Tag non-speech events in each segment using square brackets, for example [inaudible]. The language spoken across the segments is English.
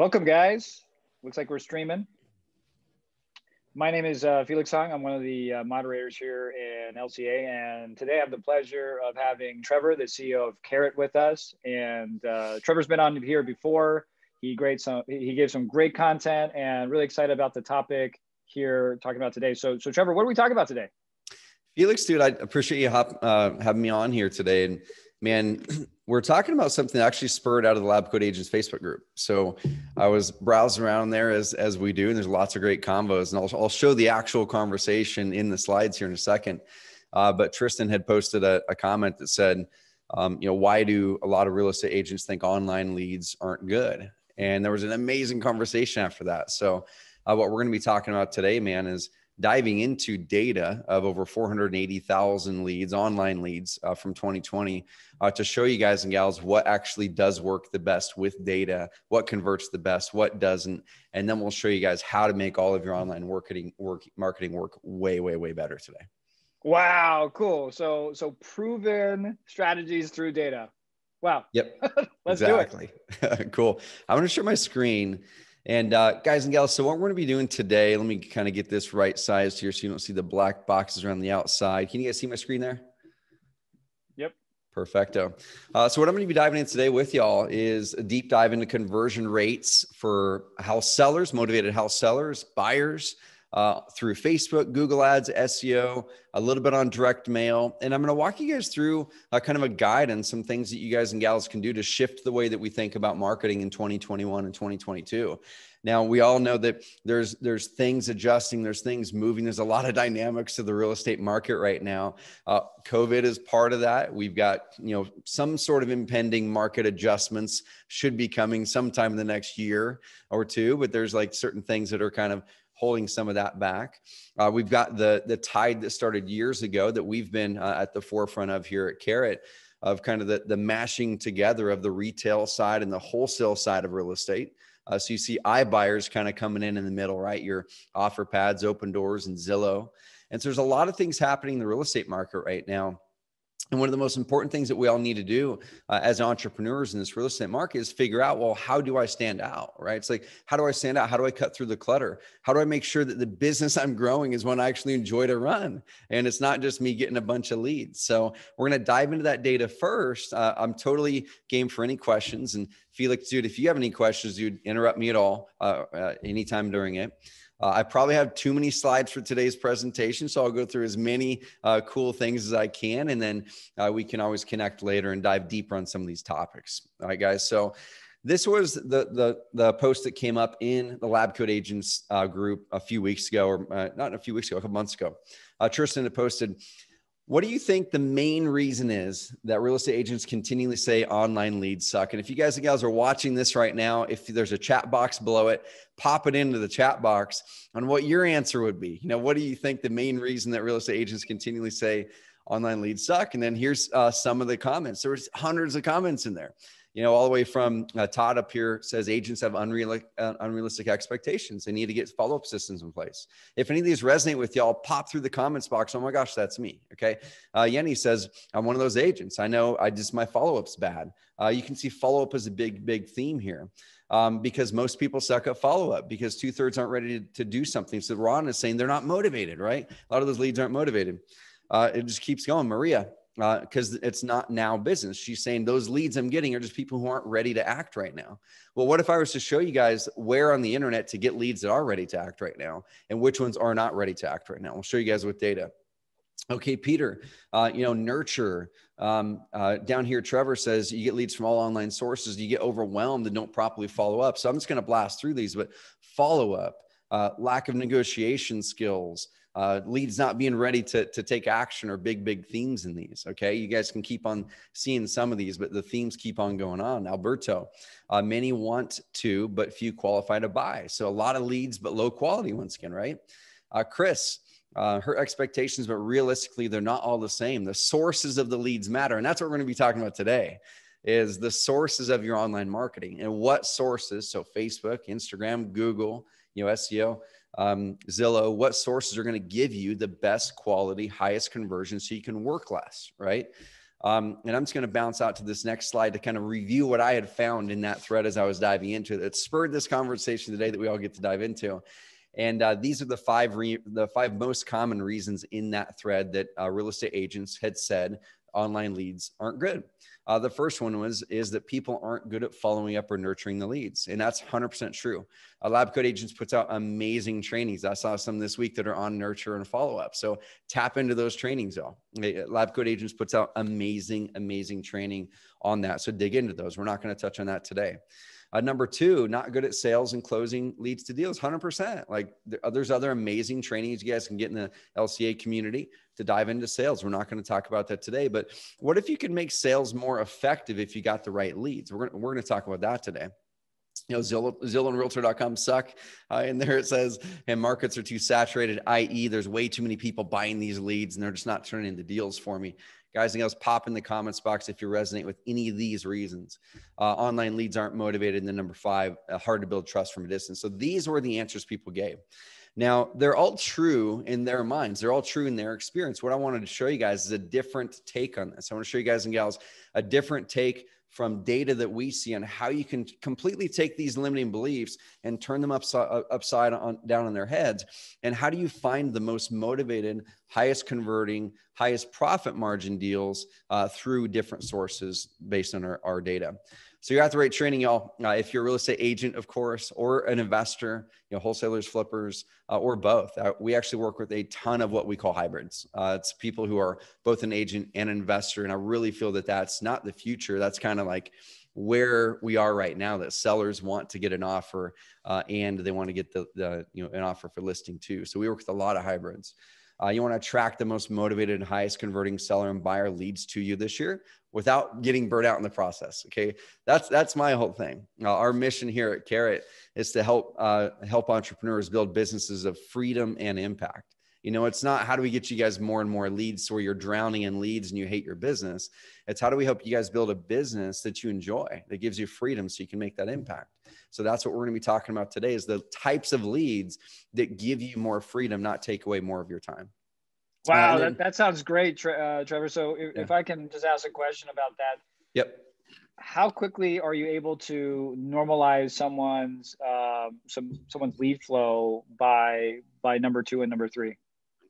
Welcome, guys. Looks like we're streaming. My name is uh, Felix Hung. I'm one of the uh, moderators here in LCA, and today I have the pleasure of having Trevor, the CEO of Carrot, with us. And uh, Trevor's been on here before. He great some he gave some great content, and really excited about the topic here talking about today. So, so Trevor, what are we talking about today? Felix, dude, I appreciate you hop, uh, having me on here today. And man, [clears throat] we're talking about something that actually spurred out of the Lab Coat Agents Facebook group. So I was browsing around there as as we do, and there's lots of great combos. And I'll, I'll show the actual conversation in the slides here in a second. Uh, but Tristan had posted a, a comment that said, um, you know, why do a lot of real estate agents think online leads aren't good? And there was an amazing conversation after that. So uh, what we're going to be talking about today, man, is diving into data of over 480,000 leads, online leads uh, from 2020, uh, to show you guys and gals what actually does work the best with data, what converts the best, what doesn't, and then we'll show you guys how to make all of your online marketing work marketing work way, way, way better today. Wow, cool. So so proven strategies through data. Wow. Yep. [laughs] Let's exactly. do it. [laughs] cool. I'm going to share my screen. And uh, guys and gals, so what we're going to be doing today, let me kind of get this right sized here so you don't see the black boxes around the outside. Can you guys see my screen there? Yep. Perfecto. Uh, so what I'm going to be diving in today with y'all is a deep dive into conversion rates for house sellers, motivated house sellers, buyers, uh, through Facebook, Google Ads, SEO, a little bit on direct mail. And I'm going to walk you guys through a kind of a guide and some things that you guys and gals can do to shift the way that we think about marketing in 2021 and 2022. Now we all know that there's there's things adjusting, there's things moving. There's a lot of dynamics to the real estate market right now. Uh, COVID is part of that. We've got you know some sort of impending market adjustments should be coming sometime in the next year or two. But there's like certain things that are kind of holding some of that back. Uh, we've got the the tide that started years ago that we've been uh, at the forefront of here at Carrot of kind of the, the mashing together of the retail side and the wholesale side of real estate. Uh, so you see iBuyers kind of coming in in the middle, right? Your Offerpads, open doors, and Zillow. And so there's a lot of things happening in the real estate market right now and one of the most important things that we all need to do uh, as entrepreneurs in this real estate market is figure out, well, how do I stand out? Right? It's like, how do I stand out? How do I cut through the clutter? How do I make sure that the business I'm growing is one I actually enjoy to run? And it's not just me getting a bunch of leads. So we're going to dive into that data first. Uh, I'm totally game for any questions. And Felix, dude, if you have any questions, dude, interrupt me at all uh, uh anytime during it. Uh, I probably have too many slides for today's presentation, so I'll go through as many uh, cool things as I can, and then uh, we can always connect later and dive deeper on some of these topics. All right, guys. So this was the the the post that came up in the Lab Coat Agents uh, group a few weeks ago, or uh, not a few weeks ago, a couple months ago. Uh, Tristan had posted what do you think the main reason is that real estate agents continually say online leads suck? And if you guys and gals are watching this right now, if there's a chat box below it, pop it into the chat box on what your answer would be. You know, what do you think the main reason that real estate agents continually say online leads suck? And then here's uh, some of the comments. There was hundreds of comments in there you know, all the way from uh, Todd up here says agents have unreal, uh, unrealistic expectations. They need to get follow up systems in place. If any of these resonate with y'all, pop through the comments box. Oh my gosh, that's me. Okay. Uh, Yenny says, I'm one of those agents. I know I just, my follow up's bad. Uh, you can see follow up is a big, big theme here. Um, because most people suck at follow up because two thirds aren't ready to, to, do something. So Ron is saying they're not motivated, right? A lot of those leads aren't motivated. Uh, it just keeps going. Maria, because uh, it's not now business. She's saying those leads I'm getting are just people who aren't ready to act right now. Well, what if I was to show you guys where on the internet to get leads that are ready to act right now and which ones are not ready to act right now? We'll show you guys with data. Okay, Peter, uh, you know, nurture. Um, uh, down here, Trevor says you get leads from all online sources. You get overwhelmed and don't properly follow up. So I'm just going to blast through these, but follow up, uh, lack of negotiation skills, uh, leads not being ready to, to take action or big, big themes in these. Okay. You guys can keep on seeing some of these, but the themes keep on going on. Alberto, uh, many want to, but few qualify to buy. So a lot of leads, but low quality once again, right? Uh, Chris, uh, her expectations, but realistically, they're not all the same. The sources of the leads matter. And that's what we're going to be talking about today is the sources of your online marketing and what sources. So Facebook, Instagram, Google, you know, SEO, um, Zillow, what sources are going to give you the best quality, highest conversion so you can work less, right? Um, and I'm just going to bounce out to this next slide to kind of review what I had found in that thread as I was diving into it. It spurred this conversation today that we all get to dive into. And uh, these are the five re- the five most common reasons in that thread that uh, real estate agents had said online leads aren't good. Uh, the first one was is that people aren't good at following up or nurturing the leads, and that's 100% true. Uh, Lab Coat Agents puts out amazing trainings. I saw some this week that are on nurture and follow up. So tap into those trainings, though. Lab Coat Agents puts out amazing, amazing training on that. So dig into those. We're not going to touch on that today. Uh, number two, not good at sales and closing leads to deals, 100%. Like there's other amazing trainings you guys can get in the LCA community to dive into sales. We're not going to talk about that today, but what if you could make sales more effective if you got the right leads? We're we're going to talk about that today you know, Zillow, Zillow and Realtor.com suck. Uh, and there it says, and markets are too saturated, i.e., there's way too many people buying these leads and they're just not turning into deals for me. Guys and gals, pop in the comments box if you resonate with any of these reasons. Uh, online leads aren't motivated. And then number five, uh, hard to build trust from a distance. So these were the answers people gave. Now, they're all true in their minds. They're all true in their experience. What I wanted to show you guys is a different take on this. I want to show you guys and gals a different take from data that we see on how you can completely take these limiting beliefs and turn them upside, upside on, down on their heads. And how do you find the most motivated, highest converting, highest profit margin deals uh, through different sources based on our, our data? So you're at the right training, y'all. Uh, if you're a real estate agent, of course, or an investor, you know, wholesalers, flippers, uh, or both. Uh, we actually work with a ton of what we call hybrids. Uh, it's people who are both an agent and an investor, and I really feel that that's not the future. That's kind of like where we are right now. That sellers want to get an offer, uh, and they want to get the, the you know an offer for listing too. So we work with a lot of hybrids. Uh, you want to attract the most motivated and highest converting seller and buyer leads to you this year without getting burnt out in the process. Okay, that's that's my whole thing. Uh, our mission here at Carrot is to help uh, help entrepreneurs build businesses of freedom and impact. You know, it's not how do we get you guys more and more leads so you're drowning in leads and you hate your business. It's how do we help you guys build a business that you enjoy that gives you freedom so you can make that impact. So that's what we're going to be talking about today is the types of leads that give you more freedom, not take away more of your time. Wow, that, that sounds great, uh, Trevor. So if, yeah. if I can just ask a question about that. Yep. How quickly are you able to normalize someone's um, some someone's lead flow by by number two and number three?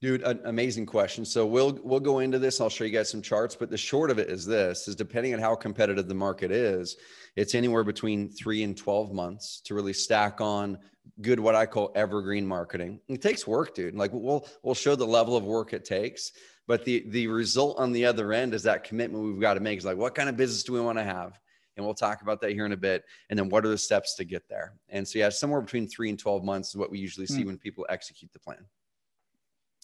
Dude, an amazing question. So we'll we'll go into this. I'll show you guys some charts, but the short of it is this: is depending on how competitive the market is, it's anywhere between three and twelve months to really stack on good what I call evergreen marketing. It takes work, dude. Like we'll we'll show the level of work it takes, but the the result on the other end is that commitment we've got to make. Is like, what kind of business do we want to have? And we'll talk about that here in a bit. And then what are the steps to get there? And so yeah, somewhere between three and twelve months is what we usually see mm. when people execute the plan.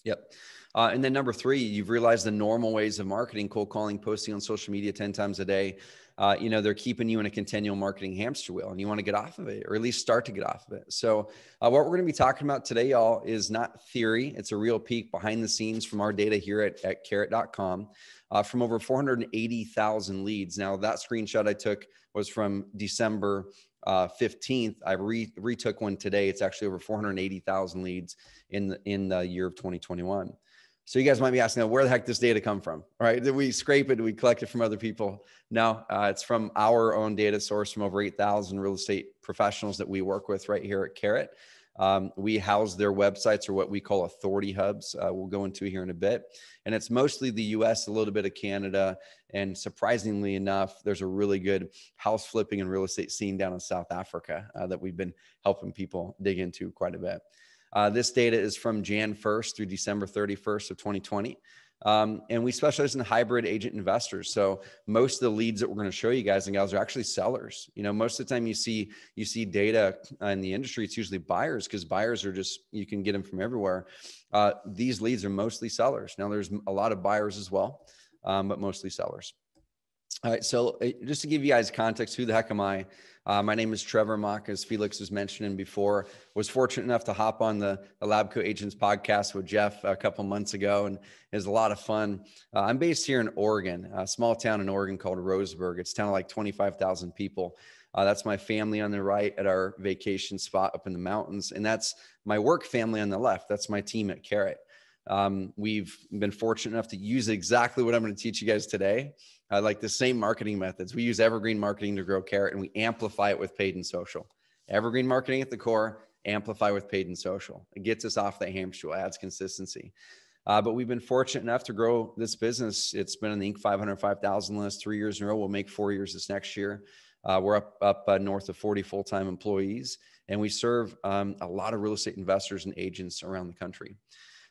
Yep. Uh, and then number three, you've realized the normal ways of marketing, cold calling, posting on social media 10 times a day. Uh, you know, they're keeping you in a continual marketing hamster wheel and you want to get off of it or at least start to get off of it. So, uh, what we're going to be talking about today, y'all, is not theory. It's a real peek behind the scenes from our data here at, at carrot.com uh, from over 480,000 leads. Now, that screenshot I took was from December uh, 15th. I re- retook one today. It's actually over 480,000 leads in the, in the year of 2021. So you guys might be asking, where the heck does data come from? Right? Did we scrape it? Did we collect it from other people? No, uh, it's from our own data source from over 8,000 real estate professionals that we work with right here at Carrot. Um, we house their websites or what we call authority hubs. Uh, we'll go into here in a bit. And it's mostly the US, a little bit of Canada. And surprisingly enough, there's a really good house flipping and real estate scene down in South Africa uh, that we've been helping people dig into quite a bit. Uh, this data is from Jan 1st through December 31st of 2020. Um, and we specialize in hybrid agent investors. So most of the leads that we're going to show you guys and gals are actually sellers. You know, most of the time you see you see data in the industry, it's usually buyers because buyers are just you can get them from everywhere. Uh, these leads are mostly sellers. Now there's a lot of buyers as well, um, but mostly sellers. All right, so uh, just to give you guys context, who the heck am I? Uh, my name is Trevor Mauch, as Felix was mentioning before. Was fortunate enough to hop on the, the Lab Coat Agents podcast with Jeff a couple months ago, and it was a lot of fun. Uh, I'm based here in Oregon, a small town in Oregon called Roseburg. It's town of like 25,000 people. Uh, that's my family on the right at our vacation spot up in the mountains, and that's my work family on the left. That's my team at Carrot. Um, we've been fortunate enough to use exactly what I'm going to teach you guys today. Uh, like the same marketing methods. We use evergreen marketing to grow carrot and we amplify it with paid and social. Evergreen marketing at the core, amplify with paid and social. It gets us off the hamster wheel, adds consistency. Uh, but we've been fortunate enough to grow this business. It's been in the Inc. 505,000 list three years in a row. We'll make four years this next year. Uh, we're up up uh, north of 40 full time employees, and we serve um, a lot of real estate investors and agents around the country.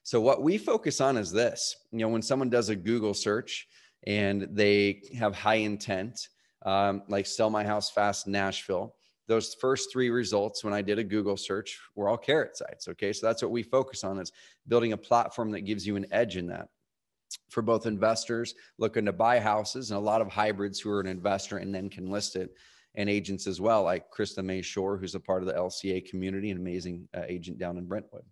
So what we focus on is this. You know, when someone does a Google search and they have high intent, um, like sell my house fast Nashville, those first three results when I did a Google search were all carrot sites. Okay. So that's what we focus on is building a platform that gives you an edge in that for both investors looking to buy houses and a lot of hybrids who are an investor and then can list it and agents as well, like Krista May Shore, who's a part of the LCA community, an amazing uh, agent down in Brentwood.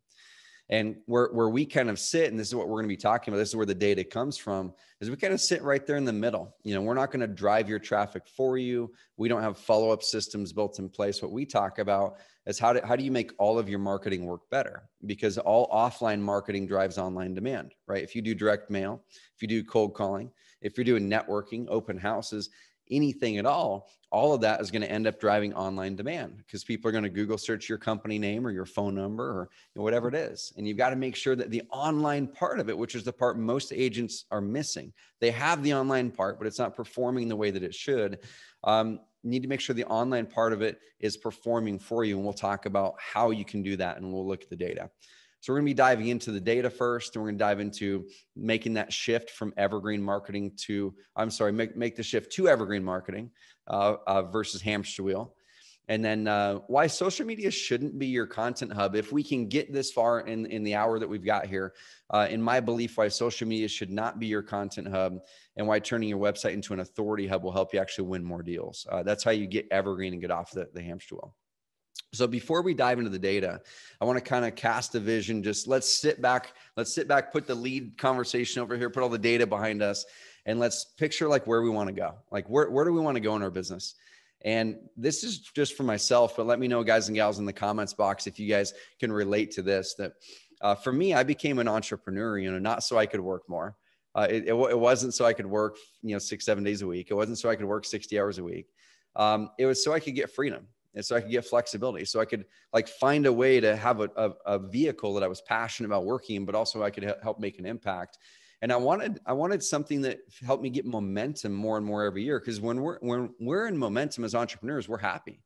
And where, where we kind of sit, and this is what we're going to be talking about, this is where the data comes from, is we kind of sit right there in the middle. You know, we're not going to drive your traffic for you. We don't have follow up systems built in place. What we talk about is how do, how do you make all of your marketing work better? Because all offline marketing drives online demand, right? If you do direct mail, if you do cold calling, if you're doing networking, open houses, anything at all, all of that is going to end up driving online demand because people are going to Google search your company name or your phone number or whatever it is. And you've got to make sure that the online part of it, which is the part most agents are missing, they have the online part, but it's not performing the way that it should. Um, need to make sure the online part of it is performing for you. And we'll talk about how you can do that and we'll look at the data. So we're going to be diving into the data first, and we're going to dive into making that shift from evergreen marketing to, I'm sorry, make, make the shift to evergreen marketing uh, uh, versus hamster wheel. And then uh, why social media shouldn't be your content hub. If we can get this far in, in the hour that we've got here, uh, in my belief, why social media should not be your content hub and why turning your website into an authority hub will help you actually win more deals. Uh, that's how you get evergreen and get off the, the hamster wheel. So before we dive into the data, I want to kind of cast a vision. Just let's sit back, let's sit back, put the lead conversation over here, put all the data behind us, and let's picture like where we want to go. Like where, where do we want to go in our business? And this is just for myself, but let me know, guys and gals, in the comments box if you guys can relate to this. That uh, for me, I became an entrepreneur, you know, not so I could work more. Uh, it, it, it, wasn't so I could work, you know, six, seven days a week. It wasn't so I could work 60 hours a week. Um, it was so I could get freedom and so I could get flexibility. So I could like find a way to have a, a, a vehicle that I was passionate about working, but also I could help make an impact. And I wanted I wanted something that helped me get momentum more and more every year. Because when we're when we're in momentum as entrepreneurs, we're happy.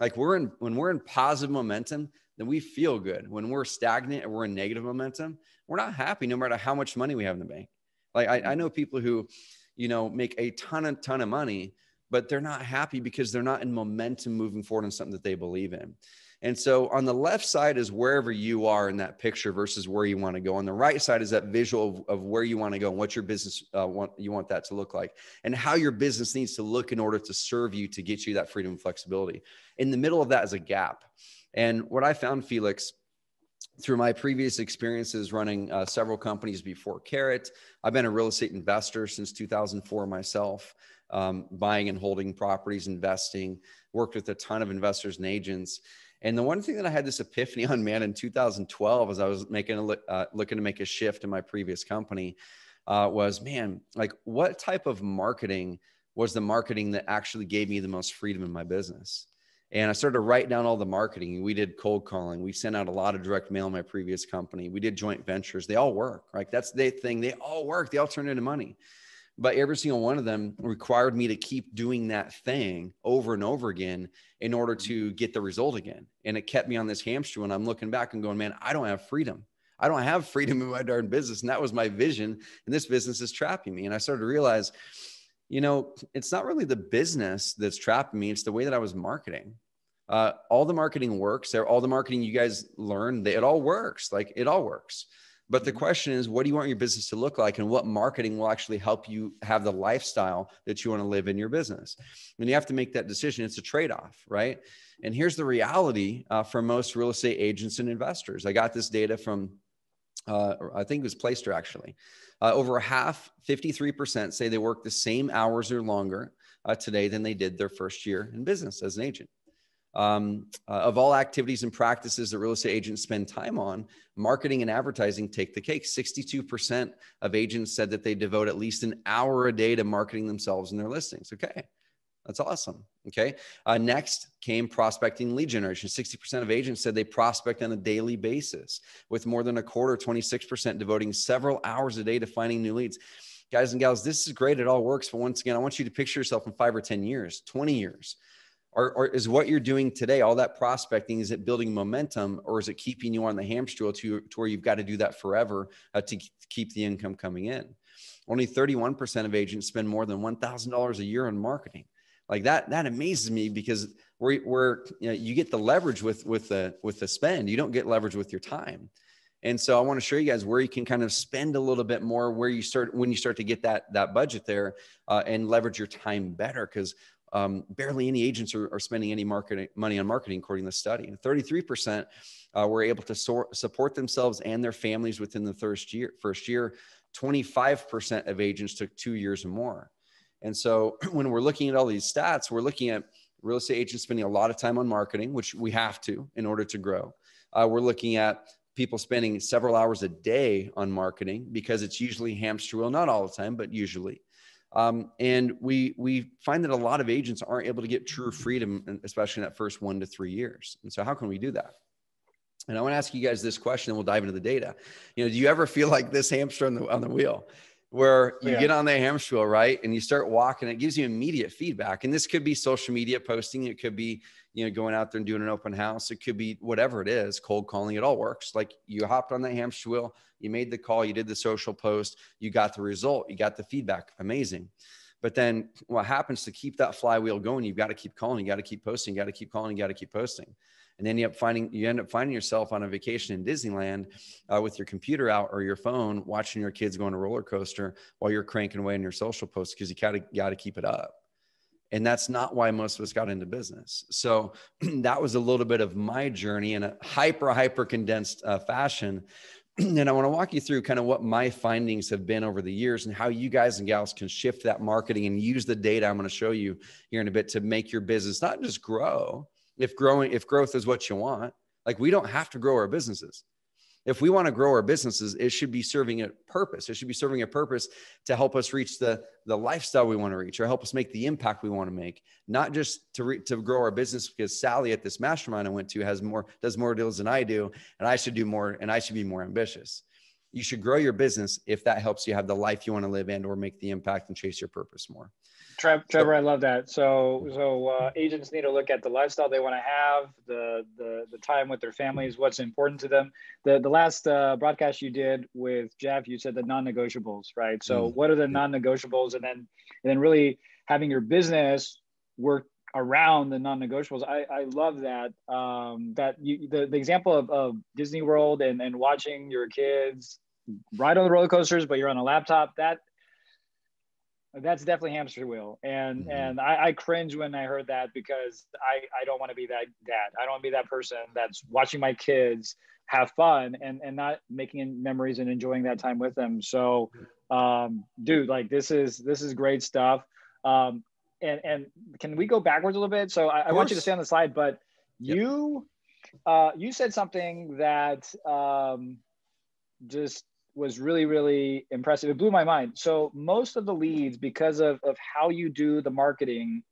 Like we're in when we're in positive momentum, then we feel good. When we're stagnant and we're in negative momentum, we're not happy no matter how much money we have in the bank. Like I, I know people who, you know, make a ton of ton of money, but they're not happy because they're not in momentum moving forward on something that they believe in. And so on the left side is wherever you are in that picture versus where you want to go. On the right side is that visual of, of where you want to go and what your business uh, want you want that to look like and how your business needs to look in order to serve you to get you that freedom and flexibility. In the middle of that is a gap. And what I found, Felix, through my previous experiences running uh, several companies before Carrot, I've been a real estate investor since 2004 myself um, buying and holding properties, investing, worked with a ton of investors and agents. And the one thing that I had this epiphany [laughs] on, man, in 2012, as I was making a uh, looking to make a shift in my previous company, uh, was man, like what type of marketing was the marketing that actually gave me the most freedom in my business? And I started to write down all the marketing. We did cold calling. We sent out a lot of direct mail in my previous company. We did joint ventures. They all work. Like that's the thing. They all work. They all turn into money but every single one of them required me to keep doing that thing over and over again in order to mm-hmm. get the result again. And it kept me on this hamster when i'm looking back and going man i don't have freedom. I don't have freedom in my darn business. And that was my vision. And this business is trapping me. And i started to realize you know it's not really the business that's trapping me. It's the way that i was marketing. Uh, all the marketing works. There, all the marketing you guys learn it all works. Like it all works but the mm-hmm. question is, what do you want your business to look like? And what marketing will actually help you have the lifestyle that you want to live in your business? And you have to make that decision. It's a trade off, right? And here's the reality uh, for most real estate agents and investors. I got this data from, uh, I think it was Placester actually. Uh, over half, 53% say they work the same hours or longer uh, today than they did their first year in business as an agent. Um, uh, of all activities and practices that real estate agents spend time on, marketing and advertising take the cake. 62% of agents said that they devote at least an hour a day to marketing themselves and their listings. Okay. That's awesome. Okay. Uh, next came prospecting lead generation. 60% of agents said they prospect on a daily basis, with more than a quarter, 26% devoting several hours a day to finding new leads. Guys and gals, this is great. It all works. But once again, I want you to picture yourself in five or 10 years, 20 years or, is what you're doing today all that prospecting is it building momentum or is it keeping you on the hamster wheel to, to where you've got to do that forever uh, to keep the income coming in? Only 31% of agents spend more than $1000 a year on marketing. Like that that amazes me because we're, we're you, know, you get the leverage with with the with the spend. You don't get leverage with your time. And so i want to show you guys where you can kind of spend a little bit more where you start when you start to get that that budget there uh, and leverage your time better. Because um, barely any agents are, are, spending any marketing money on marketing, according to the study. And 33% uh, were able to support themselves and their families within the first year. First year, 25% of agents took two years or more. And so, [clears throat] when we're looking at all these stats, we're looking at real estate agents spending a lot of time on marketing, which we have to in order to grow. Uh, we're looking at people spending several hours a day on marketing because it's usually hamster wheel, not all the time, but usually. Um, and we we find that a lot of agents aren't able to get true freedom, especially in that first one to three years. And so, how can we do that? And I want to ask you guys this question, and we'll dive into the data. You know, do you ever feel like this hamster on the on the wheel, where you yeah. get on the hamster wheel, right, and you start walking? It gives you immediate feedback, and this could be social media posting. It could be you know going out there and doing an open house. It could be whatever it is, cold calling. It all works. Like you hopped on that hamster wheel you made the call, you did the social post, you got the result, you got the feedback. Amazing. But then what happens to keep that flywheel going? You've got to keep calling, you got to keep posting, you got to keep calling, you got to keep posting. And then you end up finding you end up finding yourself on a vacation in Disneyland uh, with your computer out or your phone, watching your kids go on a roller coaster while you're cranking away in your social posts because you gotta got to keep it up. And that's not why most of us got into business. So [clears throat] that was a little bit of my journey in a hyper, hyper condensed uh, fashion [clears throat] and I want to walk you through kind of what my findings have been over the years and how you guys and gals can shift that marketing and use the data I'm going to show you here in a bit to make your business not just grow. If growing, if growth is what you want, like we don't have to grow our businesses. If we want to grow our businesses it should be serving a purpose. It should be serving a purpose to help us reach the the lifestyle we want to reach or help us make the impact we want to make. Not just to re, to grow our business because sally at this mastermind i went to has more does more deals than i do and i should do more and i should be more ambitious. You should grow your business if that helps you have the life you want to live and or make the impact and chase your purpose more Trevor, I love that. So, so uh, agents need to look at the lifestyle they want to have, the, the the time with their families, what's important to them. The the last uh, broadcast you did with Jeff, you said the non-negotiables, right? So, mm what are the non-negotiables, and then and then really having your business work around the non-negotiables. I, I love that. Um, that you, the the example of, of Disney World and and watching your kids ride on the roller coasters, but you're on a laptop. That that's definitely hamster wheel. And mm-hmm. and I, I, cringe when i heard that because i i don't want to be that dad. I don't want to be that person that's watching my kids have fun and and not making memories and enjoying that time with them. So um dude like this is this is great stuff. Um and and can we go backwards a little bit? So i, I want you to stay on the slide but yep. you uh you said something that um just was really really impressive. It blew my mind. So most of the leads because of, of how you do the marketing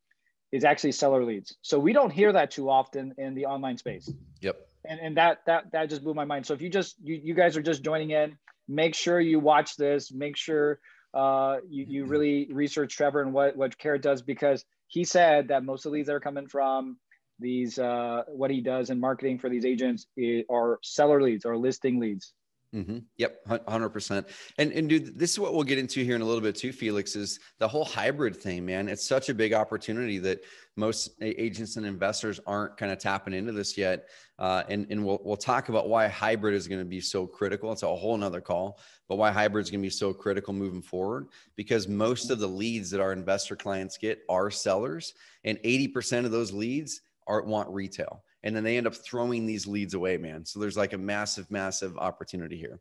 is actually seller leads. So we don't hear that too often in the online space. Yep. And, and that that that just blew my mind. So if you just you, you guys are just joining in make sure you watch this. Make sure uh, you, you really research trevor and what what carrot does because he said that most of the leads that are coming from these uh, what he does in marketing for these agents are seller leads or listing leads Mm-hmm. Yep, hundred percent. And and dude, this is what we'll get into here in a little bit too, Felix. Is the whole hybrid thing, man? It's such a big opportunity that most agents and investors aren't kind of tapping into this yet. Uh, and and we'll we'll talk about why hybrid is going to be so critical. It's a whole nother call, but why hybrid is going to be so critical moving forward because most of the leads that our investor clients get are sellers, and eighty percent of those leads are want retail and then they end up throwing these leads away, man. So there's like a massive, massive opportunity here.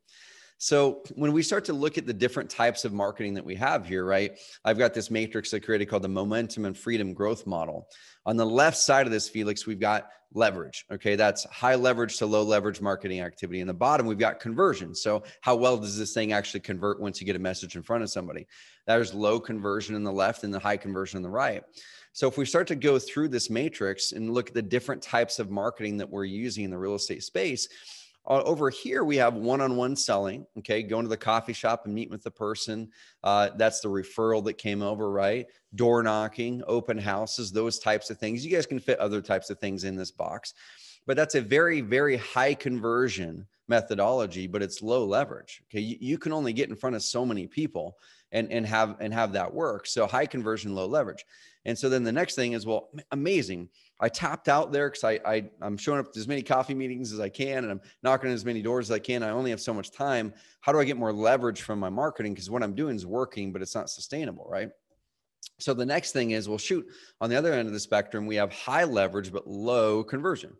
So when we start to look at the different types of marketing that we have here, right? I've got this matrix I created called the momentum and freedom growth model. On the left side of this, Felix, we've got leverage. Okay. That's high leverage to low leverage marketing activity. In the bottom, we've got conversion. So how well does this thing actually convert once you get a message in front of somebody? There's low conversion in the left and the high conversion on the right. So if we start to go through this matrix and look at the different types of marketing that we're using in the real estate space, uh, over here, we have one-on-one selling. Okay, going to the coffee shop and meet with the person. Uh, that's the referral that came over, right? Door knocking, open houses, those types of things. You guys can fit other types of things in this box, but that's a very, very high conversion methodology, but it's low leverage. Okay, you, you can only get in front of so many people and and have and have that work. So high conversion, low leverage. And so then the next thing is, well, amazing. I tapped out there because I, I I'm showing up to as many coffee meetings as I can and I'm knocking on as many doors as I can. I only have so much time. How do I get more leverage from my marketing? Because what I'm doing is working, but it's not sustainable, right? So the next thing is, well, shoot, on the other end of the spectrum, we have high leverage but low conversion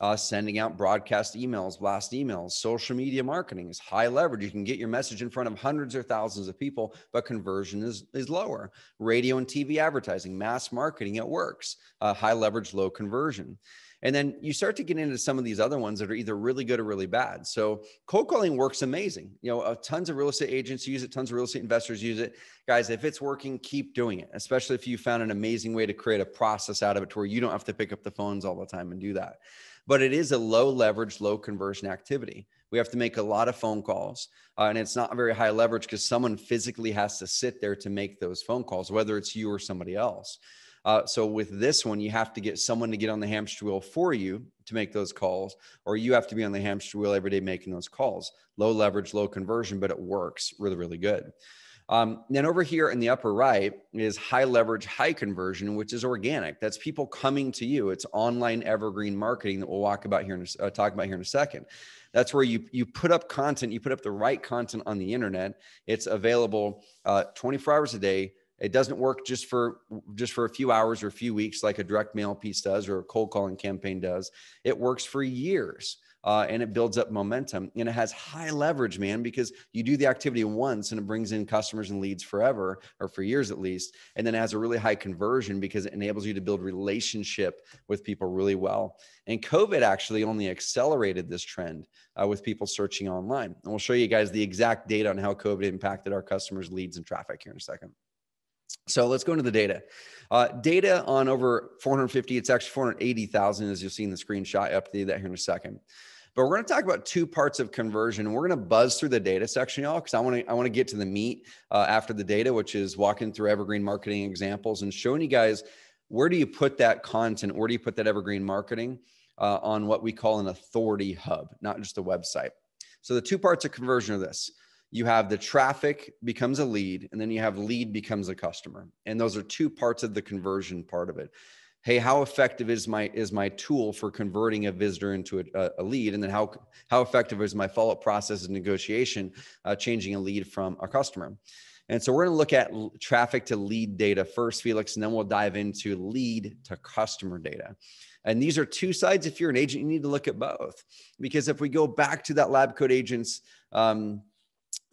uh, sending out broadcast emails, blast emails, social media marketing is high leverage. You can get your message in front of hundreds or thousands of people, but conversion is, is lower. Radio and TV advertising, mass marketing, it works. Uh, high leverage, low conversion. And then you start to get into some of these other ones that are either really good or really bad. So cold calling works amazing. You know, uh, tons of real estate agents use it, tons of real estate investors use it. Guys, if it's working, keep doing it, especially if you found an amazing way to create a process out of it to where you don't have to pick up the phones all the time and do that but it is a low leverage, low conversion activity. We have to make a lot of phone calls, uh, and it's not very high leverage because someone physically has to sit there to make those phone calls, whether it's you or somebody else. Uh, so with this one, you have to get someone to get on the hamster wheel for you to make those calls, or you have to be on the hamster wheel every day making those calls. Low leverage, low conversion, but it works really, really good. Um, then over here in the upper right is high leverage, high conversion, which is organic. That's people coming to you. It's online evergreen marketing that we'll walk about here in uh, talk about here in a second. That's where you you put up content, you put up the right content on the internet. It's available uh, 24 hours a day. It doesn't work just for just for a few hours or a few weeks like a direct mail piece does or a cold calling campaign does. It works for years uh, and it builds up momentum and it has high leverage, man, because you do the activity once and it brings in customers and leads forever or for years at least. And then it has a really high conversion because it enables you to build relationship with people really well. And COVID actually only accelerated this trend uh, with people searching online. And we'll show you guys the exact data on how COVID impacted our customers' leads and traffic here in a second. So let's go into the data. Uh, data on over 450, it's actually 480,000 as you'll see in the screenshot. Up to that here in a second. But we're going to talk about two parts of conversion. We're going to buzz through the data section, y'all, because I want to I want to get to the meat uh, after the data, which is walking through evergreen marketing examples and showing you guys where do you put that content, where do you put that evergreen marketing uh, on what we call an authority hub, not just a website. So the two parts of conversion are this you have the traffic becomes a lead and then you have lead becomes a customer and those are two parts of the conversion part of it hey how effective is my is my tool for converting a visitor into a, a lead? And then how how effective is my follow-up process of negotiation uh, changing a lead from a customer? And so we're going to look at traffic to lead data first felix and then we'll dive into lead to customer data. And these are two sides. If you're an agent you need to look at both. Because if we go back to that lab coat agents um,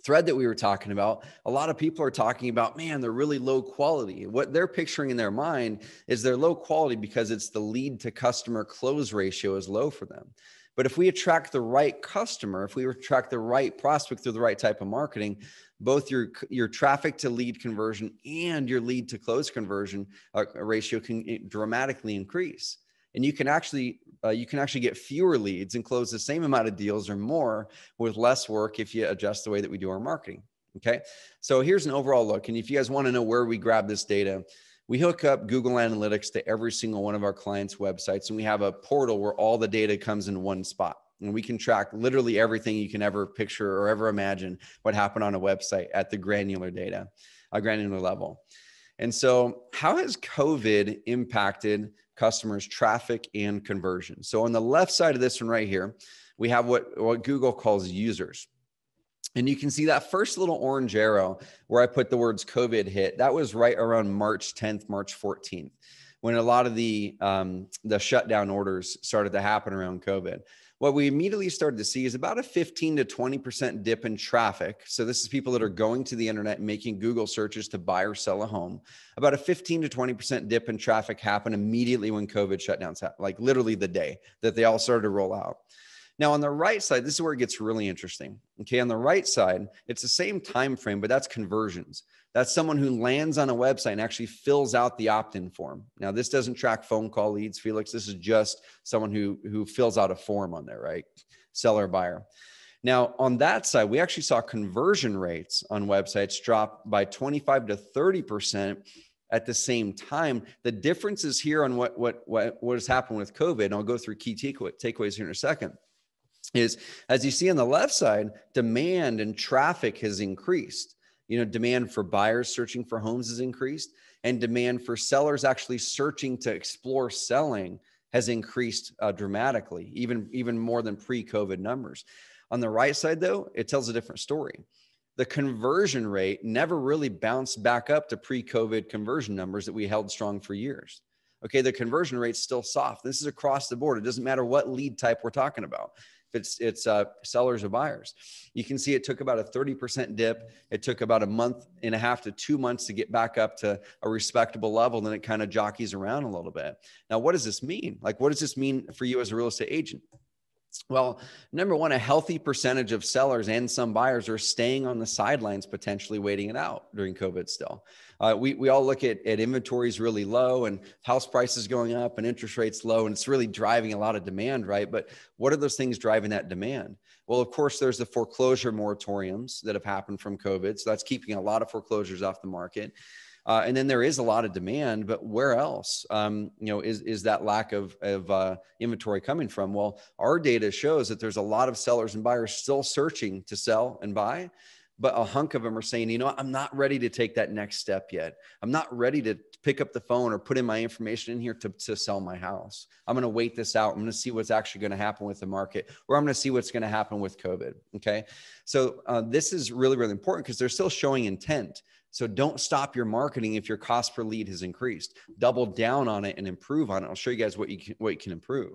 thread that we were talking about, a lot of people are talking about, man, they're really low quality. What they're picturing in their mind is they're low quality because it's the lead to customer close ratio is low for them. But if we attract the right customer, if we attract the right prospect through the right type of marketing, both your your traffic to lead conversion and your lead to close conversion uh, ratio can eh, dramatically increase and you can actually uh, you can actually get fewer leads and close the same amount of deals or more with less work if you adjust the way that we do our marketing okay? So here's an overall look and if you guys want to know where we grab this data we hook up google analytics to every single one of our clients websites and we have a portal where all the data comes in one spot. And we can track literally everything you can ever picture or ever imagine what happened on a website at the granular data a granular level. And so how has covid impacted customers traffic and conversion. So on the left side of this one right here, we have what, what Google calls users. And you can see that first little orange arrow where I put the words COVID hit. That was right around March 10th, March 14th, when a lot of the um, the shutdown orders started to happen around COVID. What we immediately started to see is about a 15 to 20% dip in traffic. So this is people that are going to the internet and making Google searches to buy or sell a home. About a 15 to 20% dip in traffic happened immediately when COVID shutdowns happened, like literally the day that they all started to roll out. Now on the right side, this is where it gets really interesting. Okay, on the right side, it's the same time frame, but that's conversions. That's someone who lands on a website and actually fills out the opt-in form. Now, this doesn't track phone call leads, Felix. This is just someone who who fills out a form on there, right? Seller buyer. Now, on that side, we actually saw conversion rates on websites drop by 25 to 30% at the same time. The difference is here on what what what, what has happened with COVID. And I'll go through key takeaways here in a second. Is as you see on the left side, demand and traffic has increased you know demand for buyers searching for homes has increased and demand for sellers actually searching to explore selling has increased uh, dramatically even even more than pre-covid numbers. On the right side though it tells a different story. The conversion rate never really bounced back up to pre-covid conversion numbers that we held strong for years. Okay the conversion rate's still soft. This is across the board. It doesn't matter what lead type we're talking about it's it's uh, sellers or buyers. You can see it took about a 30% dip. It took about a month and a half to two months to get back up to a respectable level. Then it kind of jockeys around a little bit. Now, what does this mean? Like, what does this mean for you as a real estate agent? Well, number one, a healthy percentage of sellers and some buyers are staying on the sidelines, potentially waiting it out during COVID still. Uh, we, we all look at, at inventories really low and house prices going up and interest rates low, and it's really driving a lot of demand, right? But what are those things driving that demand? Well, of course, there's the foreclosure moratoriums that have happened from COVID. So that's keeping a lot of foreclosures off the market. Uh, and then there is a lot of demand, but where else, um, you know, is, is that lack of, of uh, inventory coming from? Well, our data shows that there's a lot of sellers and buyers still searching to sell and buy, but a hunk of them are saying, you know? I'm not ready to take that next step yet. I'm not ready to pick up the phone or put in my information in here to, to sell my house. I'm going to wait this out. I'm going to see what's actually going to happen with the market, or I'm going to see what's going to happen with COVID. Okay. So uh, this is really, really important because they're still showing intent. So don't stop your marketing if your cost per lead has increased. Double down on it and improve on it. I'll show you guys what you can, what you can improve.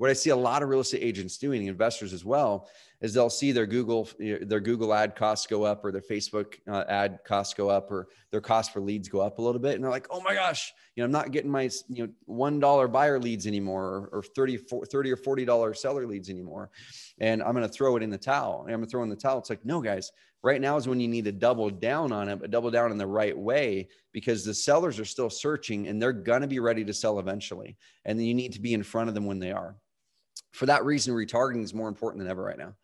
What I see a lot of real estate agents doing, investors as well, is they'll see their Google their Google ad costs go up or their Facebook uh, ad costs go up or their cost for leads go up a little bit, and they're like, "Oh my gosh, you know, I'm not getting my you know one dollar buyer leads anymore or, or 30, 30 or forty dollar seller leads anymore," and I'm going to throw it in the towel. And I'm going to throw in the towel. It's like, no, guys, right now is when you need to double down on it, but double down in the right way because the sellers are still searching and they're going to be ready to sell eventually. And then you need to be in front of them when they are. For that reason, retargeting is more important than ever right now.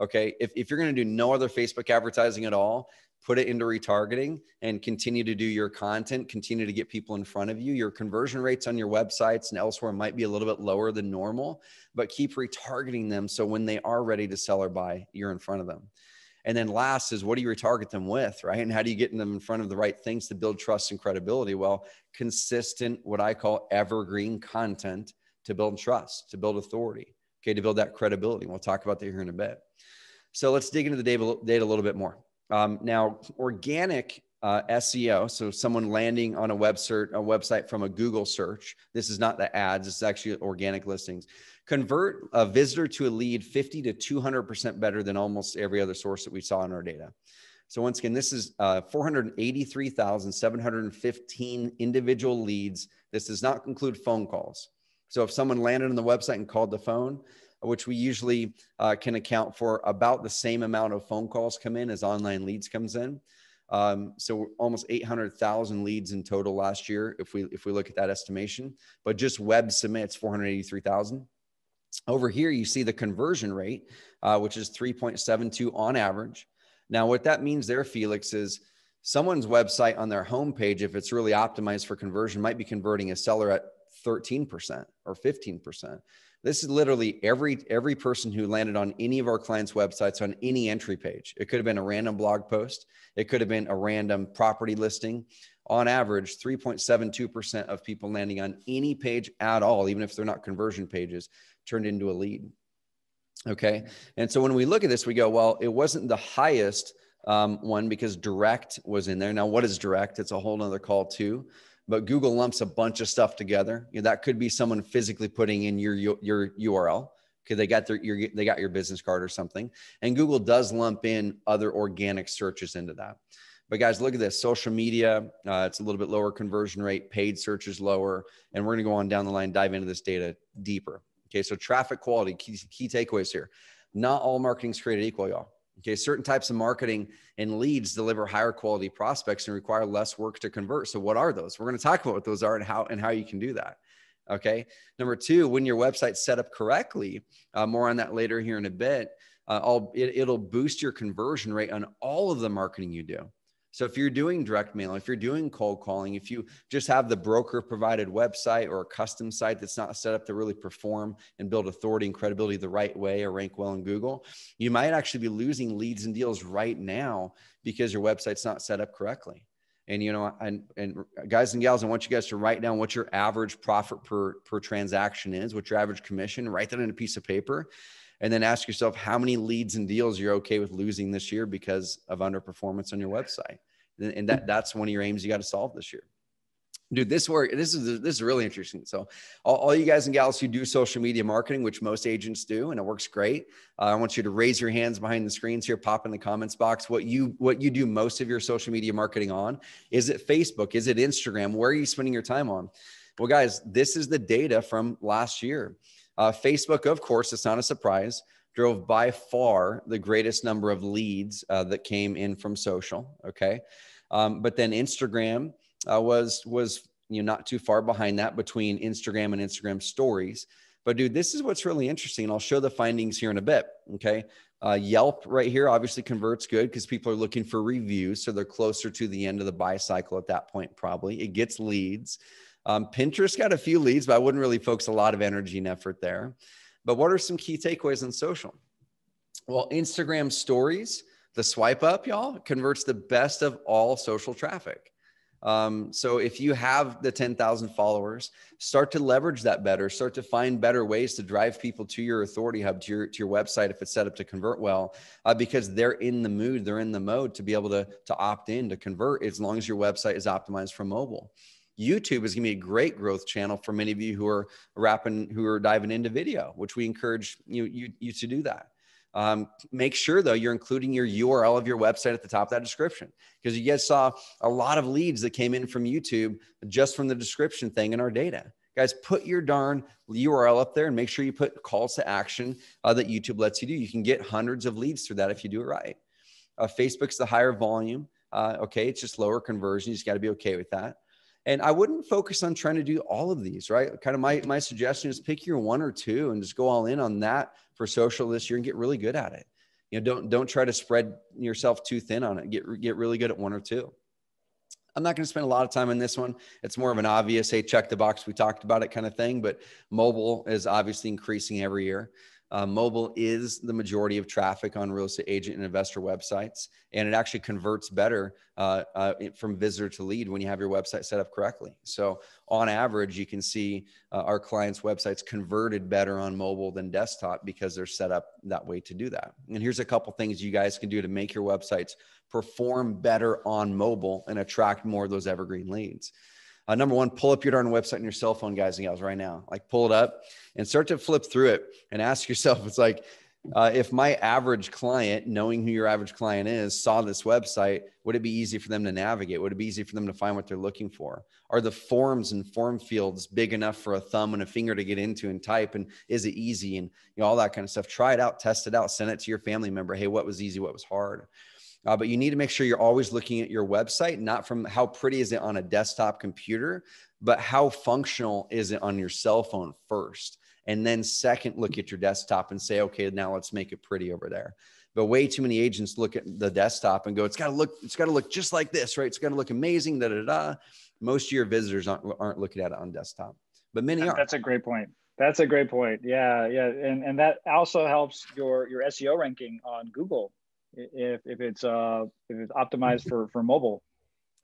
Okay. If, if you're going to do no other Facebook advertising at all, put it into retargeting and continue to do your content, continue to get people in front of you. Your conversion rates on your websites and elsewhere might be a little bit lower than normal, but keep retargeting them so when they are ready to sell or buy, you're in front of them. And then last is what do you retarget them with, right? And how do you get them in front of the right things to build trust and credibility? Well, consistent, what I call evergreen content to build trust, to build authority, okay, to build that credibility. We'll talk about that here in a bit. So let's dig into the data, a little bit more. Um, now, organic uh, SEO, so someone landing on a a website from a Google search. This is not the ads; it's actually organic listings convert a visitor to a lead 50 to 200% better than almost every other source that we saw in our data. So once again, this is uh, 483,715 individual leads. This does not include phone calls. So if someone landed on the website and called the phone, which we usually uh, can account for about the same amount of phone calls come in as online leads comes in. Um, so almost 800,000 leads in total last year, if we if we look at that estimation. But just web submits 483,000. Over here, you see the conversion rate, uh, which is 3.72 on average. Now, what that means there, Felix, is someone's website on their homepage, if it's really optimized for conversion, might be converting a seller at 13% or 15%. This is literally every every person who landed on any of our clients' websites on any entry page. It could have been a random blog post. It could have been a random property listing. On average, 3.72% of people landing on any page at all, even if they're not conversion pages, turned into a lead. Okay. And so when we look at this, we go, well, it wasn't the highest um, one because direct was in there. Now, what is direct? It's a whole nother call too. But Google lumps a bunch of stuff together. You know, that could be someone physically putting in your, your URL. because they got their your, they got your business card or something. And Google does lump in other organic searches into that. But guys, look at this social media. Uh, it's a little bit lower conversion rate, paid search is lower. And we're going to go on down the line, dive into this data deeper. Okay. So, traffic quality, key, key takeaways here. Not all marketing is created equal, y'all. Okay. Certain types of marketing and leads deliver higher quality prospects and require less work to convert. So, what are those? We're going to talk about what those are and how and how you can do that. Okay. Number two, when your website's set up correctly, uh, more on that later here in a bit, uh, it, it'll boost your conversion rate on all of the marketing you do. So if you're doing direct mail, if you're doing cold calling, if you just have the broker provided website or a custom site that's not set up to really perform and build authority and credibility the right way or rank well in Google, you might actually be losing leads and deals right now because your website's not set up correctly. And you know, and and guys and gals, I want you guys to write down what your average profit per per transaction is, what your average commission. Write that in a piece of paper, and then ask yourself how many leads and deals you're okay with losing this year because of underperformance on your website. And that that's one of your aims you got to solve this year. Dude this work this is this is really interesting. So all, all, you guys and gals who do social media marketing which most agents do and it works great uh, i want you to raise your hands behind the screens here pop in the comments box. What you what you do most of your social media marketing on is it facebook? Is it instagram? Where are you spending your time on? Well guys this is the data from last year uh, facebook of course it's not a surprise drove by far the greatest number of leads uh, that came in from social okay um, but then instagram uh, was was you know not too far behind that between Instagram and Instagram stories. But dude, this is what's really interesting. I'll show the findings here in a bit. Okay. Uh, Yelp right here obviously converts good because people are looking for reviews. So they're closer to the end of the buy cycle at that point, probably. It gets leads. Um, Pinterest got a few leads, but I wouldn't really focus a lot of energy and effort there. But what are some key takeaways on social? Well, Instagram stories, the swipe up, y'all, converts the best of all social traffic. Um, so if you have the 10,000 followers, start to leverage that better, start to find better ways to drive people to your authority hub, to your, to your website, if it's set up to convert well, uh, because they're in the mood, they're in the mode to be able to, to opt in to convert as long as your website is optimized for mobile. YouTube is going to be a great growth channel for many of you who are wrapping, who are diving into video, which we encourage you, you, you to do that. Um, make sure though you're including your URL of your website at the top of that description because you guys saw a lot of leads that came in from YouTube just from the description thing in our data. Guys, put your darn URL up there and make sure you put calls to action uh, that YouTube lets you do. You can get hundreds of leads through that if you do it right. Uh, Facebook's the higher volume. Uh, okay, it's just lower conversion. You just got to be okay with that. And I wouldn't focus on trying to do all of these, right? Kind of my, my suggestion is pick your one or two and just go all in on that for social this year and get really good at it. You know, don't don't try to spread yourself too thin on it. Get get really good at one or two. I'm not going to spend a lot of time on this one. It's more of an obvious, hey, check the box. We talked about it kind of thing. But mobile is obviously increasing every year. Uh, mobile is the majority of traffic on real estate agent and investor websites, and it actually converts better uh, uh, from visitor to lead when you have your website set up correctly. So, on average, you can see uh, our clients' websites converted better on mobile than desktop because they're set up that way to do that. And here's a couple things you guys can do to make your websites perform better on mobile and attract more of those evergreen leads. Uh, number one, pull up your darn website on your cell phone, guys and gals, right now. Like pull it up and start to flip through it and ask yourself, it's like, uh, if my average client, knowing who your average client is, saw this website, would it be easy for them to navigate? Would it be easy for them to find what they're looking for? Are the forms and form fields big enough for a thumb and a finger to get into and type? And is it easy? And you know all that kind of stuff. Try it out, test it out, send it to your family member. Hey, what was easy? What was hard? Uh, but you need to make sure you're always looking at your website, not from how pretty is it on a desktop computer, but how functional is it on your cell phone first. And then second, look at your desktop and say, okay, now let's make it pretty over there. But way too many agents look at the desktop and go, it's got to look, it's got to look just like this, right? It's got to look amazing. Da da da. Most of your visitors aren't aren't looking at it on desktop, but many are. That's a great point. That's a great point. Yeah, yeah, and and that also helps your your SEO ranking on Google if, if it's uh if it's optimized for for mobile.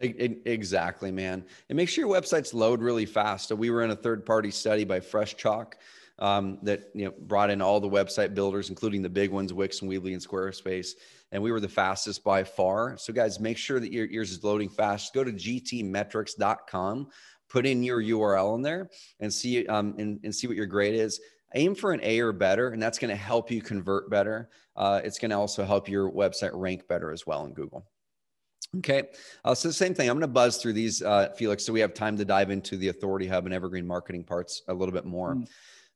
Exactly man. And make sure your websites load really fast. So we were in a third party study by fresh chalk um, that you know brought in all the website builders including the big ones wix and weebly and squarespace. And we were the fastest by far. So guys make sure that your yours is loading fast. Go to gtmetrix.com put in your url in there and see um, and, and see what your grade is. Aim for an A or better, and that's going to help you convert better. Uh, it's going to also help your website rank better as well in Google. Okay, uh, so the same thing. I'm going to buzz through these, uh, Felix, so we have time to dive into the Authority Hub and Evergreen marketing parts a little bit more. Mm.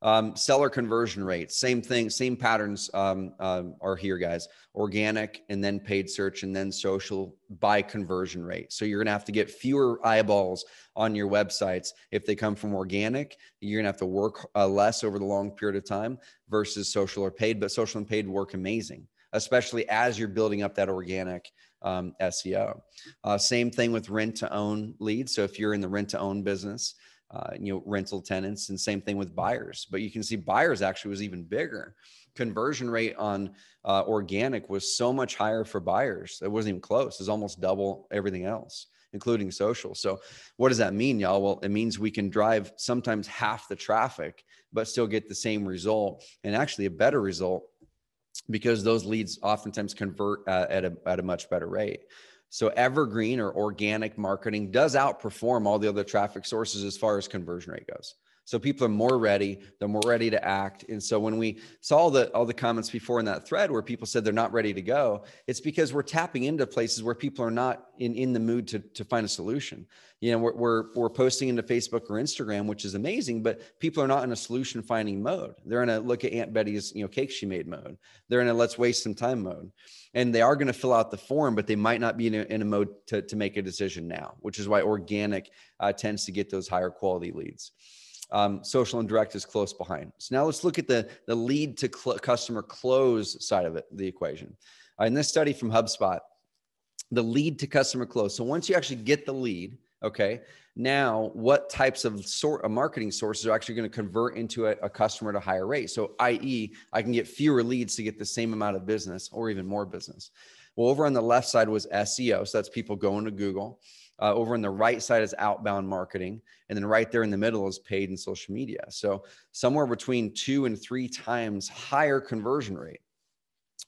Um, seller conversion rates, same thing, same patterns um, um, are here, guys. Organic and then paid search and then social by conversion rate. So you're gonna have to get fewer eyeballs on your websites if they come from organic. You're gonna have to work uh, less over the long period of time versus social or paid. But social and paid work amazing, especially as you're building up that organic um, SEO. Uh, same thing with rent to own leads. So if you're in the rent to own business, uh, you know, rental tenants, and same thing with buyers. But you can see buyers actually was even bigger. Conversion rate on uh, organic was so much higher for buyers. It wasn't even close. It's almost double everything else, including social. So, what does that mean, y'all? Well, it means we can drive sometimes half the traffic, but still get the same result, and actually a better result because those leads oftentimes convert uh, at a at a much better rate. So evergreen or organic marketing does outperform all the other traffic sources as far as conversion rate goes. So people are more ready, they're more ready to act. And so when we saw the all the comments before in that thread where people said they're not ready to go, it's because we're tapping into places where people are not in, in the mood to, to find a solution. You know, we're, we're, we're posting into Facebook or Instagram, which is amazing, but people are not in a solution finding mode. They're in a look at Aunt Betty's, you know, cake she made mode. They're in a let's waste some time mode and they are going to fill out the form, but they might not be in a, in a mode to, to make a decision now, which is why organic uh, tends to get those higher quality leads. Um, social and direct is close behind. So now let's look at the, the lead to cl- customer close side of it, the equation. Uh, in this study from HubSpot, the lead to customer close. So once you actually get the lead, okay, now what types of sort of marketing sources are actually going to convert into a, a, customer at a higher rate? So, i.e., I can get fewer leads to get the same amount of business or even more business. Well, over on the left side was SEO. So that's people going to Google. Uh, over on the right side is outbound marketing. And then right there in the middle is paid and social media. So somewhere between two and three times higher conversion rate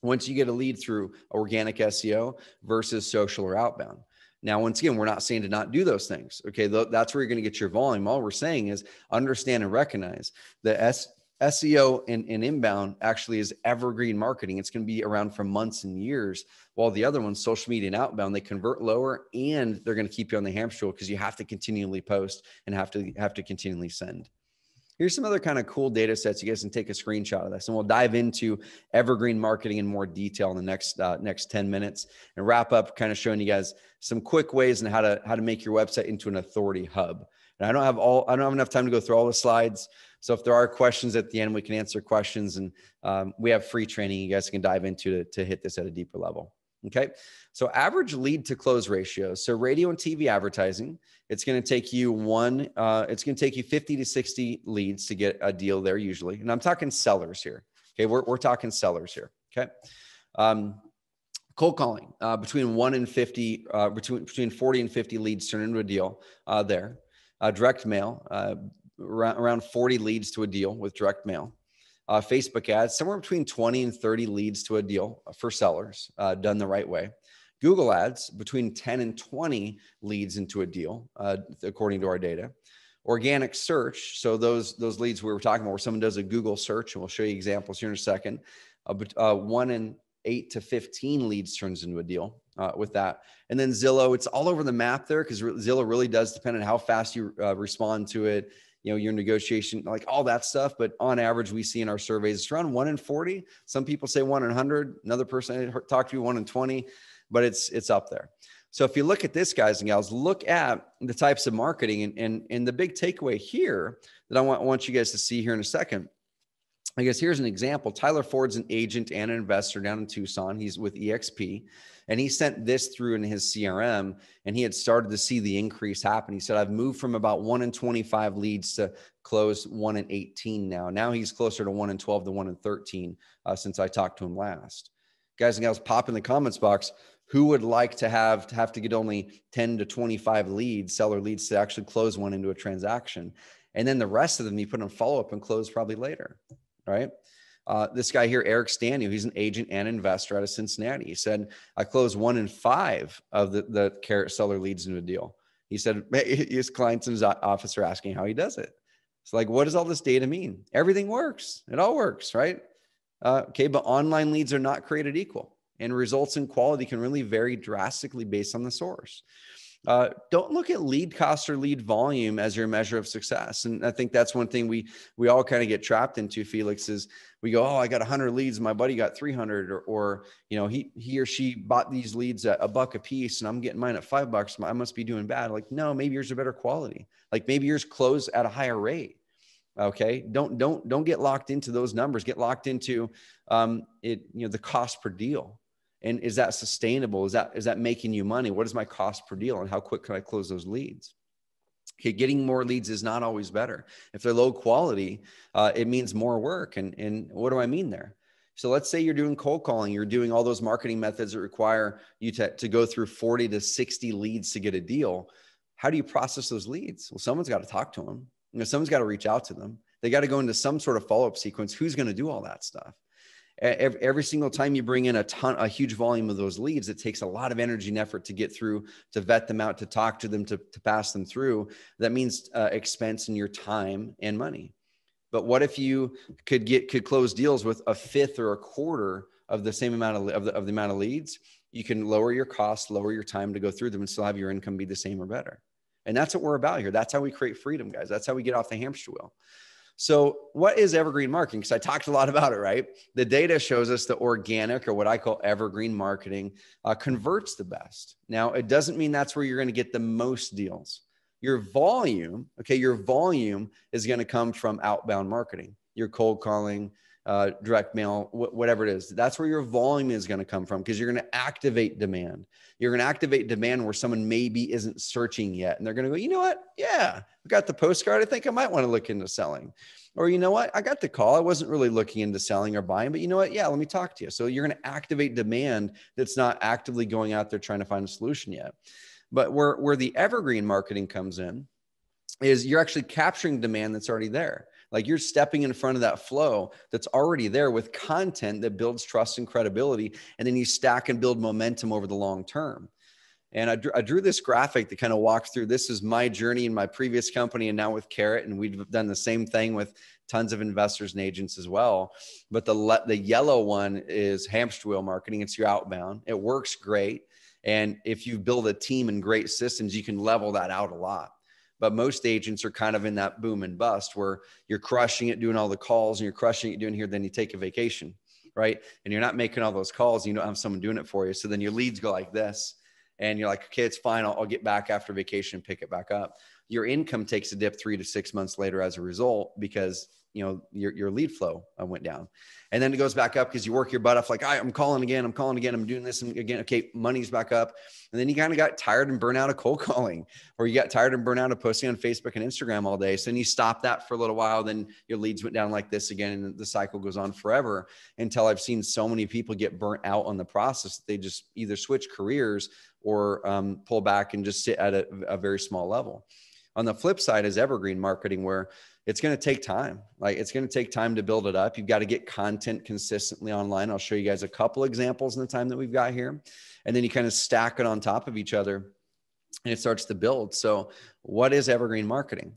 once you get a lead through organic SEO versus social or outbound. Now, once again, we're not saying to not do those things. Okay. That's where you're going to get your volume. All we're saying is understand and recognize the S SEO and, and, inbound actually is evergreen marketing. It's going to be around for months and years, while the other ones, social media and outbound, they convert lower and they're going to keep you on the hamster wheel because you have to continually post and have to have to continually send. Here's some other kind of cool data sets. You guys can take a screenshot of this, and we'll dive into evergreen marketing in more detail in the next uh, next 10 minutes and wrap up, kind of showing you guys some quick ways and how to how to make your website into an authority hub. And I don't have all I don't have enough time to go through all the slides. So if there are questions at the end, we can answer questions, and um, we have free training you guys can dive into to, to hit this at a deeper level. Okay. So average lead to close ratio. So radio and TV advertising, it's going to take you one, uh, it's going to take you 50 to 60 leads to get a deal there usually. And I'm talking sellers here. Okay. We're, we're talking sellers here. Okay. Um, cold calling uh, between one and 50, uh, between, between 40 and 50 leads turn into a deal uh, there. Uh, direct mail, uh, around, around 40 leads to a deal with direct mail uh, Facebook ads, somewhere between 20 and 30 leads to a deal for sellers uh, done the right way. Google ads, between 10 and 20 leads into a deal, uh, according to our data. Organic search, so those those leads we were talking about, where someone does a Google search, and we'll show you examples here in a second. Uh, but uh, one in eight to 15 leads turns into a deal uh, with that. And then Zillow, it's all over the map there because Zillow really does depend on how fast you uh, respond to it you know your negotiation like all that stuff but on average we see in our surveys it's around 1 in 40 some people say 1 in 100 another person I talked to 1 in 20 but it's it's up there. So if you look at this guys and gals look at the types of marketing and and, and the big takeaway here that i want, I want you guys to see here in a second I guess here's an example. Tyler Ford's an agent and an investor down in Tucson. He's with EXP and he sent this through in his CRM and he had started to see the increase happen. He said, I've moved from about one in 25 leads to close one in 18 now. Now he's closer to one in 12 to one in 13 uh, since I talked to him last. Guys and gals, pop in the comments box. Who would like to have to have to get only 10 to 25 leads, seller leads to actually close one into a transaction? And then the rest of them you put on follow up and close probably later right? Uh, this guy here, Eric Stanu, he's an agent and investor out of Cincinnati. He said, I closed one in five of the, the carrot seller leads into a deal. He said [laughs] his clients in his office are asking how he does it. It's like, what does all this data mean? Everything works. It all works, right? Uh, okay, but online leads are not created equal, and results and quality can really vary drastically based on the source. Uh, don't look at lead cost or lead volume as your measure of success. And I think that's one thing we we all kind of get trapped into. Felix is we go, oh, I got 100 leads, my buddy got 300, or, or you know he he or she bought these leads at a buck a piece, and I'm getting mine at five bucks. I must be doing bad. Like no, maybe yours are better quality. Like maybe yours close at a higher rate. Okay, don't don't don't get locked into those numbers. Get locked into um, it. You know the cost per deal and is that sustainable? Is that is that making you money? What is my cost per deal? And how quick can i close those leads? Okay getting more leads is not always better. If they're low quality uh, it means more work. And and what do i mean there? So let's say you're doing cold calling. You're doing all those marketing methods that require you to, to go through 40 to 60 leads to get a deal. How do you process those leads? Well someone's got to talk to them you know someone's got to reach out to them. They got to go into some sort of follow-up sequence. Who's going to do all that stuff every, single time you bring in a ton, a huge volume of those leads, it takes a lot of energy and effort to get through, to vet them out, to talk to them, to, to pass them through. That means uh, expense in your time and money. But what if you could get could close deals with a fifth or a quarter of the same amount of, of the, of the amount of leads? You can lower your costs, lower your time to go through them, and still have your income be the same or better. And that's what we're about here. That's how we create freedom, guys. That's how we get off the hamster wheel. So, what is evergreen marketing? Because I talked a lot about it, right? The data shows us the organic, or what I call evergreen marketing, uh, converts the best. Now, it doesn't mean that's where you're going to get the most deals. Your volume, okay, your volume is going to come from outbound marketing, your cold calling, uh, direct mail, wh- whatever it is. That's where your volume is going to come from because you're going to activate demand. You're going to activate demand where someone maybe isn't searching yet. And they're going to go, you know what? Yeah, I got the postcard. I think I might want to look into selling. Or, you know what? I got the call. I wasn't really looking into selling or buying, but you know what? Yeah, let me talk to you. So you're going to activate demand that's not actively going out there trying to find a solution yet. But where, where the evergreen marketing comes in is you're actually capturing demand that's already there. Like you're stepping in front of that flow that's already there with content that builds trust and credibility. And then you stack and build momentum over the long term. And I drew, I drew, this graphic that kind of walks through this is my journey in my previous company and now with Carrot. And we've done the same thing with tons of investors and agents as well. But the, the yellow one is hamster wheel marketing. It's your outbound. It works great. And if you build a team and great systems, you can level that out a lot. But most agents are kind of in that boom and bust where you're crushing it, doing all the calls, and you're crushing it doing here. Then you take a vacation, right? And you're not making all those calls. You don't have someone doing it for you. So then your leads go like this, and you're like, okay, it's fine. I'll, I'll get back after vacation, pick it back up. Your income takes a dip three to six months later as a result because you know your, your lead flow uh, went down. And then it goes back up because you work your butt off like i'm calling again i'm calling again i'm doing this and again. Okay money's back up. And then you kind of got tired and burnt out of cold [laughs] calling or you got tired and burnt out of posting on facebook and instagram all day. So then you stop that for a little while then your leads went down like this again and the cycle goes on forever until i've seen so many people get burnt out on the process they just either switch careers or um, pull back and just sit at a, a very small level. On the flip side is evergreen marketing where it's going to take time. Like it's going to take time to build it up. You've got to get content consistently online. I'll show you guys a couple examples in the time that we've got here. And then you kind of stack it on top of each other and it starts to build. So, what is evergreen marketing?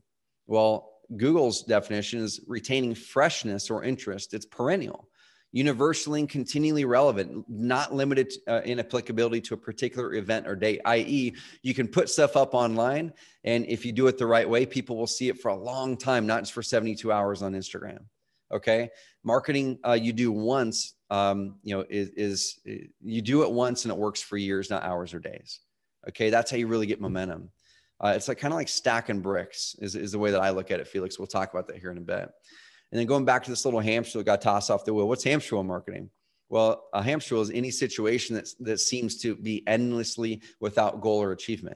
Well, Google's definition is retaining freshness or interest. It's perennial universally and continually relevant, not limited uh, in applicability to a particular event or date, i.e., you can put stuff up online. And if you do it the right way, people will see it for a long time, not just for 72 hours on Instagram. Okay. Marketing, uh, you do once, um, you know, is, is you do it once and it works for years, not hours or days. Okay. That's how you really get momentum. Uh, it's like kind of like stacking bricks is, is the way that I look at it, Felix. We'll talk about that here in a bit. And then going back to this little hamster that got tossed off the wheel, what's hamster marketing? Well, a hamster is any situation that, that seems to be endlessly without goal or achievement.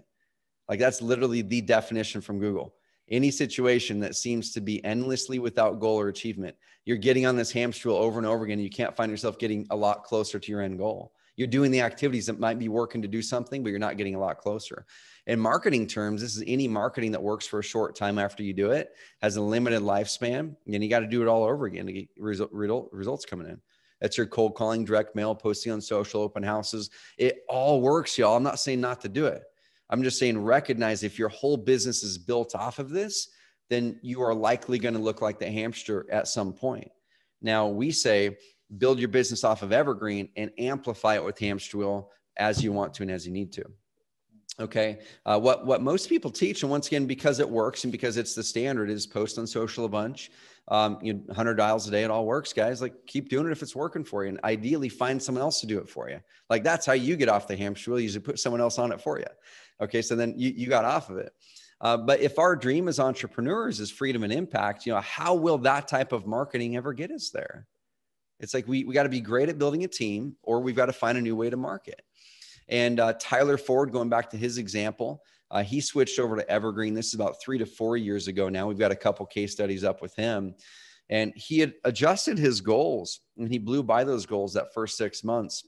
Like that's literally the definition from Google. Any situation that seems to be endlessly without goal or achievement, you're getting on this hamster wheel over and over again. And You can't find yourself getting a lot closer to your end goal. You're doing the activities that might be working to do something, but you're not getting a lot closer in marketing terms, this is any marketing that works for a short time after you do it, has a limited lifespan, and you got to do it all over again to get result, results coming in. That's your cold calling, direct mail, posting on social, open houses. It all works, y'all. I'm not saying not to do it. I'm just saying recognize if your whole business is built off of this, then you are likely going to look like the hamster at some point. Now we say build your business off of evergreen and amplify it with hamster wheel as you want to and as you need to. Okay. Uh, what what most people teach, and once again, because it works and because it's the standard, is post on social a bunch. Um, you know, 100 dials a day, it all works, guys. Like keep doing it if it's working for you, and ideally find someone else to do it for you. Like that's how you get off the hamster wheel. You put someone else on it for you. Okay, so then you you got off of it. Uh, but if our dream as entrepreneurs is freedom and impact, you know, how will that type of marketing ever get us there? It's like we we got to be great at building a team, or we've got to find a new way to market. And uh, Tyler Ford, going back to his example, uh, he switched over to Evergreen. This is about three to four years ago now. We've got a couple case studies up with him. And he had adjusted his goals and he blew by those goals that first six months.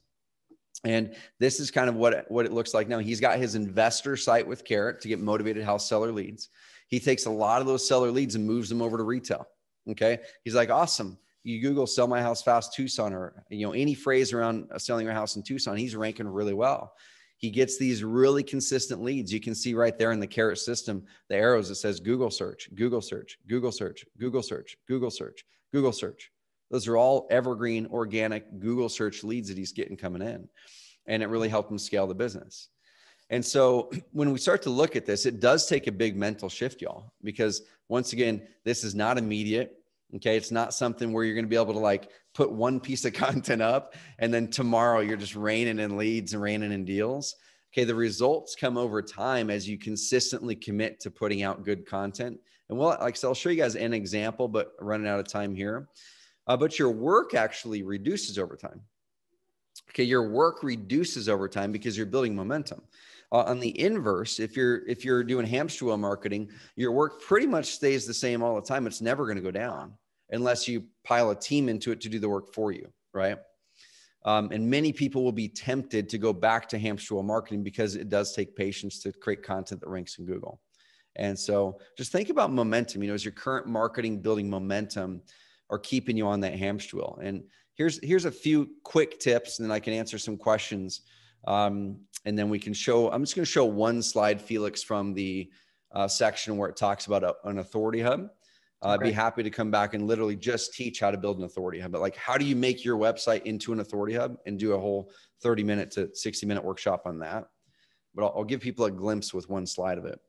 And this is kind of what, what it looks like now. He's got his investor site with Carrot to get motivated house seller leads. He takes a lot of those seller leads and moves them over to retail. Okay. He's like, awesome you Google sell my house fast Tucson or you know any phrase around uh, selling your house in Tucson, he's ranking really well. He gets these really consistent leads. You can see right there in the carrot system, the arrows that says Google search, Google search, Google search, Google search, Google search, Google search. Those are all evergreen organic Google search leads that he's getting coming in. And it really helped him scale the business. And so [clears throat] when we start to look at this, it does take a big mental shift, y'all, because once again, this is not immediate. Okay. It's not something where you're going to be able to like put one piece of [laughs] content up and then tomorrow you're just raining in leads and raining in deals. Okay. The results come over time as you consistently commit to putting out good content. And well, like, so I'll show you guys an example, but running out of time here. Uh, but your work actually reduces over time. Okay. Your work reduces over time because you're building momentum. Uh, on the inverse, if you're if you're doing hamster wheel marketing, your work pretty much stays the same all the time. It's never going to go down unless you pile a team into it to do the work for you, right? Um, and many people will be tempted to go back to hamster wheel marketing because it does take patience to create content that ranks in Google. And so just think about momentum. You know, is your current marketing building momentum or keeping you on that hamster wheel? And here's here's a few quick tips, and then I can answer some questions. Um, and then we can show. I'm just going to show one slide, Felix, from the uh, section where it talks about a, an authority hub. I'd be happy to come back and literally just teach how to build an authority hub. But like, how do you make your website into an authority hub and do a whole 30 minute to 60 minute workshop on that? But I'll, I'll give people a glimpse with one slide of it.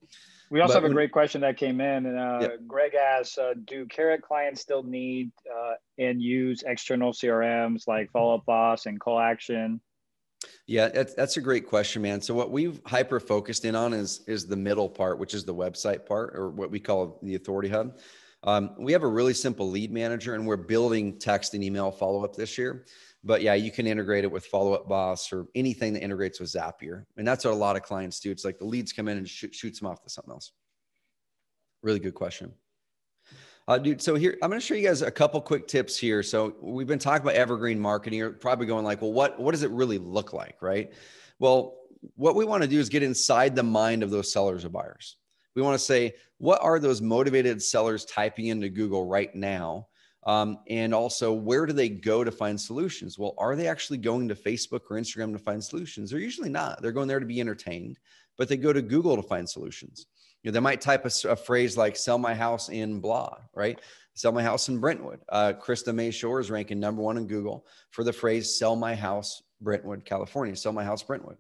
We also but have a great question that came in. And uh, Greg asks uh, Do Carrot clients still need uh, and use external CRMs like Follow Up Boss and CallAction? Yeah, that's, that's a great question, man. So what we've hyper focused in on is is the middle part, which is the website part, or what we call the authority hub. Um, we have a really simple lead manager and we're building text and email follow up this year. But yeah, you can integrate it with Follow Up Boss or anything that integrates with Zapier. And that's what a lot of clients do. It's like the leads come in and shoot, shoots them off to something else. Really good question. Uh, dude, so here I'm going to show you guys a couple quick tips here. So we've been talking about evergreen marketing. You're probably going like, well, what what does it really look like, right? Well, what we want to do is get inside the mind of those sellers or buyers we want to say, what are those motivated sellers typing into Google right now? Um, and also, where do they go to find solutions? Well, are they actually going to Facebook or Instagram to find solutions? They're usually not. They're going there to be entertained, but they go to Google to find solutions. You know, they might type a, a phrase like "sell my house in blah," right? Sell my house in Brentwood. Uh, Krista May Shore is ranking number one in Google for the phrase "sell my house Brentwood, California." Sell my house Brentwood.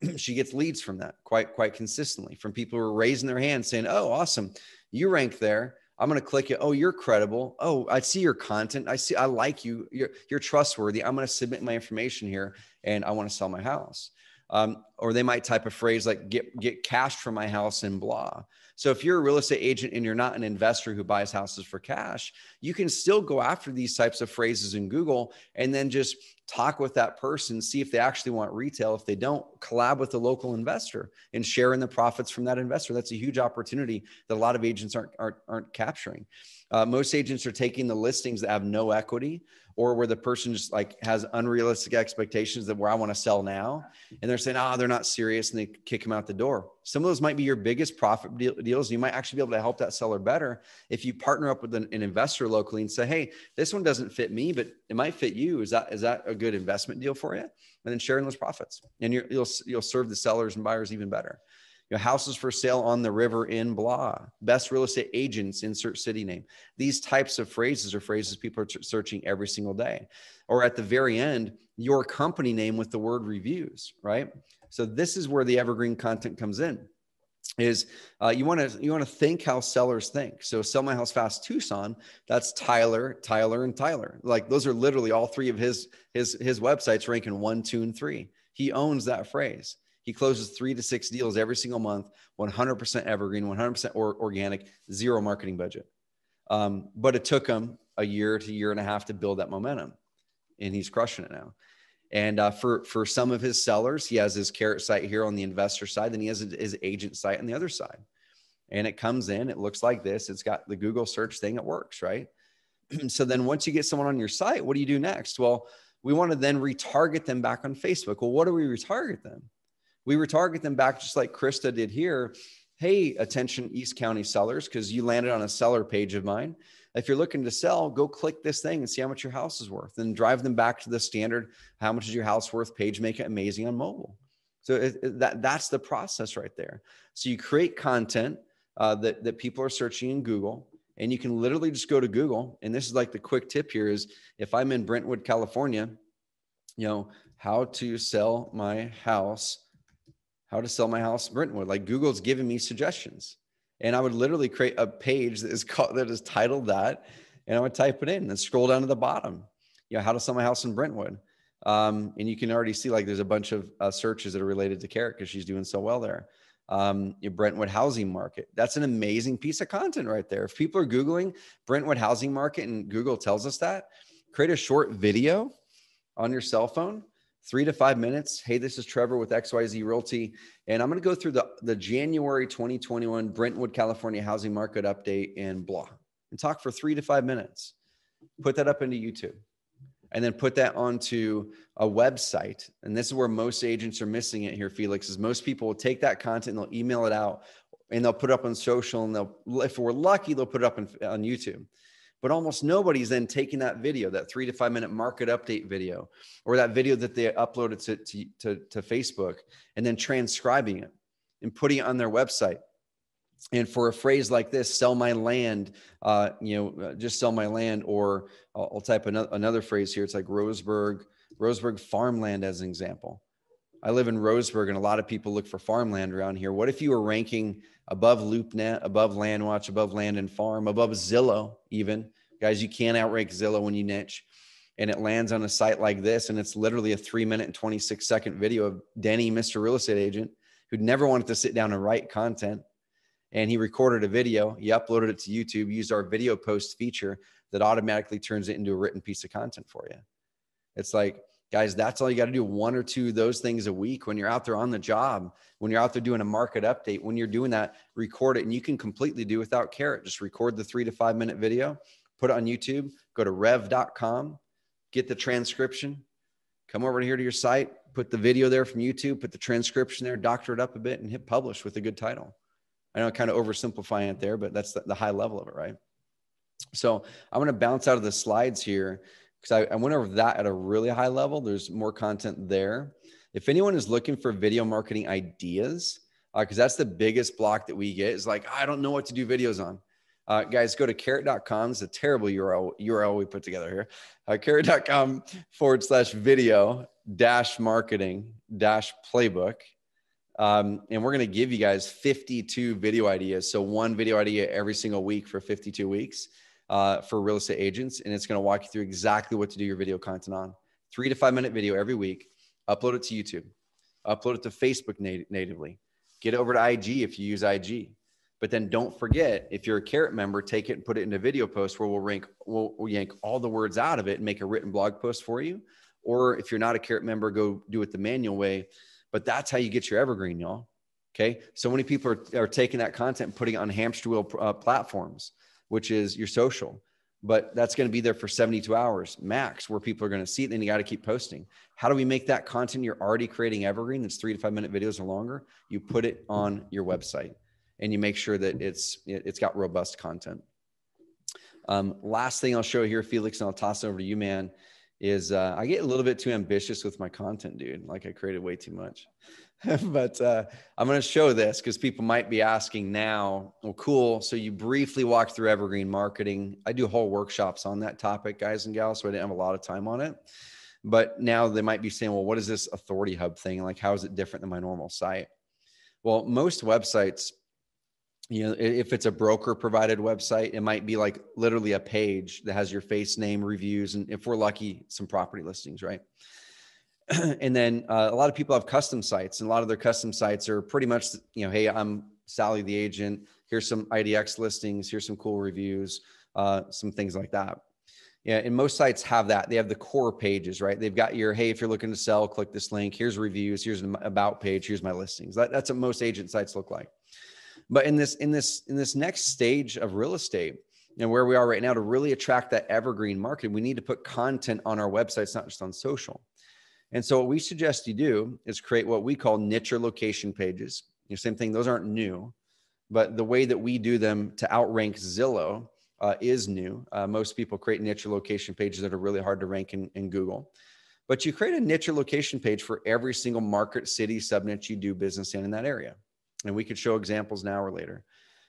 [clears throat] she gets leads from that quite quite consistently from people who are raising their hands saying, "Oh, awesome, you rank there." I'm going to click it. Oh, you're credible. Oh, I see your content. I see. I like you. You're you're trustworthy. I'm going to submit my information here, and I want to sell my house. Um, or they might type a phrase like "get get cash for my house" and blah. So if you're a real estate agent and you're not an investor who buys houses for cash, you can still go after these types of phrases in Google and then just talk with that person, see if they actually want retail. If they don't, collab with the local investor and share in the profits from that investor. That's a huge opportunity that a lot of agents aren't aren't, aren't capturing. Uh, most agents are taking the listings that have no equity or where the person just like has unrealistic expectations that where I want to sell now. And they're saying, oh, they're not serious. And they kick them out the door. Some of those might be your biggest profit deals. You might actually be able to help that seller better if you partner up with an, an investor locally and say, hey, this one doesn't fit me, but it might fit you. Is that, is that a good investment deal for you? And then sharing those profits and you will you'll, you'll serve the sellers and buyers even better. Your houses for sale on the river in blah. Best real estate agents, insert city name. These types of phrases are phrases people are searching every single day. Or at the very end, your company name with the word reviews, right? So this is where the evergreen content comes in is uh, you want to you want to think how sellers think. So sell my house fast Tucson, that's Tyler, Tyler, and Tyler. Like those are literally all three of his his his websites ranking one, two, and three. He owns that phrase. He closes three to six deals every single month, 100% evergreen, 100% or, organic, zero marketing budget. Um, but it took him a year to year and a half to build that momentum, and he's crushing it now. And uh, for for some of his sellers, he has his carrot site here on the investor side, then he has his agent site on the other side. And it comes in, it looks like this. It's got the Google search thing, it works, right? [clears throat] so then once you get someone on your site, what do you do next? Well, we want to then retarget them back on Facebook. Well, what do we retarget them? We retarget them back just like Krista did here. Hey, attention East County sellers, because you landed on a seller page of mine if you're looking to sell, go click this thing and see how much your house is worth and drive them back to the standard, how much is your house worth page, make it amazing on mobile. So it, it, that, that's the process right there. So you create content uh, that, that people are searching in Google and you can literally just go to Google. And this is like the quick tip here is if I'm in Brentwood, California, you know, how to sell my house, how to sell my house Brentwood. Like Google's giving me suggestions and I would literally create a page that is called that is titled that, and I would type it in and scroll down to the bottom. You know, how to sell my house in Brentwood, um, and you can already see like there's a bunch of uh, searches that are related to Carrot because she's doing so well there. Um, your Brentwood housing market. That's an amazing piece of content right there. If people are Googling Brentwood housing market and Google tells us that, create a short video on your cell phone three to five minutes. Hey, this is Trevor with XYZ Realty. And I'm going to go through the, the January 2021 Brentwood, California housing market update and blah and talk for three to five minutes. Put that up into YouTube and then put that onto a website. And this is where most agents are missing it here, Felix, is most people will take that content and they'll email it out and they'll put it up on social and they'll, if we're lucky, they'll put it up on, on YouTube but almost nobody's then taking that video, that three to five minute market update video, or that video that they uploaded to, to, to, to Facebook, and then transcribing it and putting it on their website. And for a phrase like this, sell my land, uh, you know, uh, just sell my land, or I'll, I'll type another, another phrase here. It's like Roseburg, Roseburg farmland as an example. I live in Roseburg, and a lot of people look for farmland around here. What if you were ranking above LoopNet, above LandWatch, above Land and Farm, above Zillow, even. Guys, you can't outrank Zillow when you niche. And it lands on a site like this, and it's literally a three minute and 26 second video of Denny, Mr. Real Estate Agent, who never wanted to sit down and write content. And he recorded a video, he uploaded it to YouTube, used our video post feature that automatically turns it into a written piece of content for you. It's like, guys, that's all you got to do. One or two of those things a week when you're out there on the job, when you're out there doing a market update, when you're doing that, record it. And you can completely do without carrot. Just record the three to five minute video, put it on YouTube, go to rev.com, get the transcription, come over here to your site, put the video there from YouTube, put the transcription there, doctor it up a bit, and hit publish with a good title. I know I'm kind of oversimplifying it there, but that's the high level of it, right? So I'm going to bounce out of the slides here because I, I went over that at a really high level. There's more content there. If anyone is looking for video marketing ideas, because uh, that's the biggest block that we get is like, I don't know what to do videos on. Uh, guys, go to carrot.com. It's a terrible URL, URL we put together here. Uh, carrot.com forward slash video dash marketing dash playbook. Um, and we're going to give you guys 52 video ideas. So one video idea every single week for 52 weeks uh, for real estate agents. And it's going to walk you through exactly what to do your video content on. Three to five minute video every week. Upload it to YouTube. Upload it to Facebook nat- natively. Get over to IG if you use IG. But then don't forget, if you're a Carrot member, take it and put it in a video post where we'll rank, we'll, we'll yank all the words out of it and make a written blog post for you. Or if you're not a Carrot member, go do it the manual way. But that's how you get your evergreen, y'all. Okay. So many people are, are taking that content and putting it on hamster wheel uh, platforms which is your social. But that's going to be there for 72 hours max where people are going to see it. Then you got to keep posting. How do we make that content you're already creating evergreen that's three to five minute videos or longer? You put it on your website and you make sure that it's it's got robust content. Um, last thing I'll show here, Felix, and I'll toss it over to you, man, is uh, I get a little bit too ambitious with my content, dude. Like I created way too much. [laughs] but uh, I'm going to show this because people might be asking now. Well, cool. So you briefly walk through evergreen marketing. I do whole workshops on that topic, guys and gals. So I didn't have a lot of time on it. But now they might be saying, well, what is this authority hub thing? Like, how is it different than my normal site? Well, most websites, you know, if it's a broker provided website, it might be like literally a page that has your face, name, reviews, and if we're lucky, some property listings, right? [clears throat] and then uh, a lot of people have custom sites, and a lot of their custom sites are pretty much, you know, hey, I'm Sally the agent. Here's some IDX listings. Here's some cool reviews, uh, some things like that. Yeah, and most sites have that. They have the core pages, right? They've got your hey, if you're looking to sell, click this link. Here's reviews. Here's an about page. Here's my listings. That, that's what most agent sites look like. But in this in this in this next stage of real estate, and where we are right now, to really attract that evergreen market, we need to put content on our websites, not just on social. And so what we suggest you do is create what we call niche or location pages. You know, same thing, those aren't new, but the way that we do them to outrank Zillow uh, is new. Uh, most people create niche or location pages that are really hard to rank in, in Google. But you create a niche or location page for every single market, city, subniche you do business in in that area. And we could show examples now or later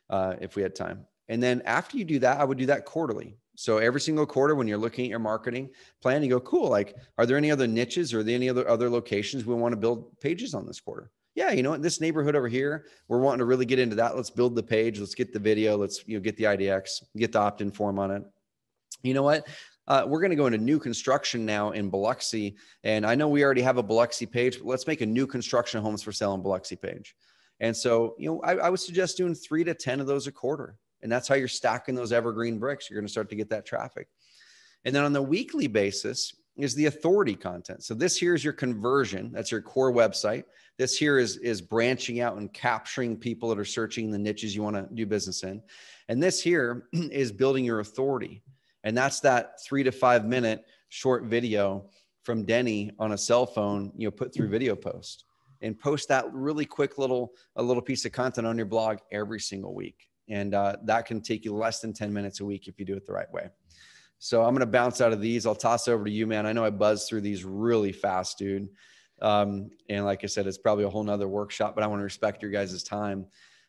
uh, if we had time. And then after you do that, I would do that quarterly. So every single quarter, when you're looking at your marketing plan, you go, cool. Like, are there any other niches or any other other locations we want to build pages on this quarter? Yeah, you know what? This neighborhood over here, we're wanting to really get into that. Let's build the page. Let's get the video. Let's you know get the IDX, get the opt-in form on it. You know what? Uh, we're going to go into new construction now in Biloxi, and I know we already have a Biloxi page, but let's make a new construction homes for sale in Biloxi page. And so, you know, I, I would suggest doing three to ten of those a quarter and that's how you're stacking those evergreen bricks. You're going to start to get that traffic. And then on the weekly basis is the authority content. So this here is your conversion. That's your core website. This here is, is branching out and capturing people that are searching the niches you want to do business in. And this here [clears throat] is building your authority. And that's that three to five minute short video from Denny on a cell phone, you know, put through mm. video post and post that really quick little, a little piece of content on your blog every single week. And uh, that can take you less than 10 minutes a week if you do it the right way. So I'm going to bounce out of these. I'll toss over to you, man. I know I buzzed through these really fast, dude. Um, and like I said, it's probably a whole nother workshop, but I want to respect your guys' time.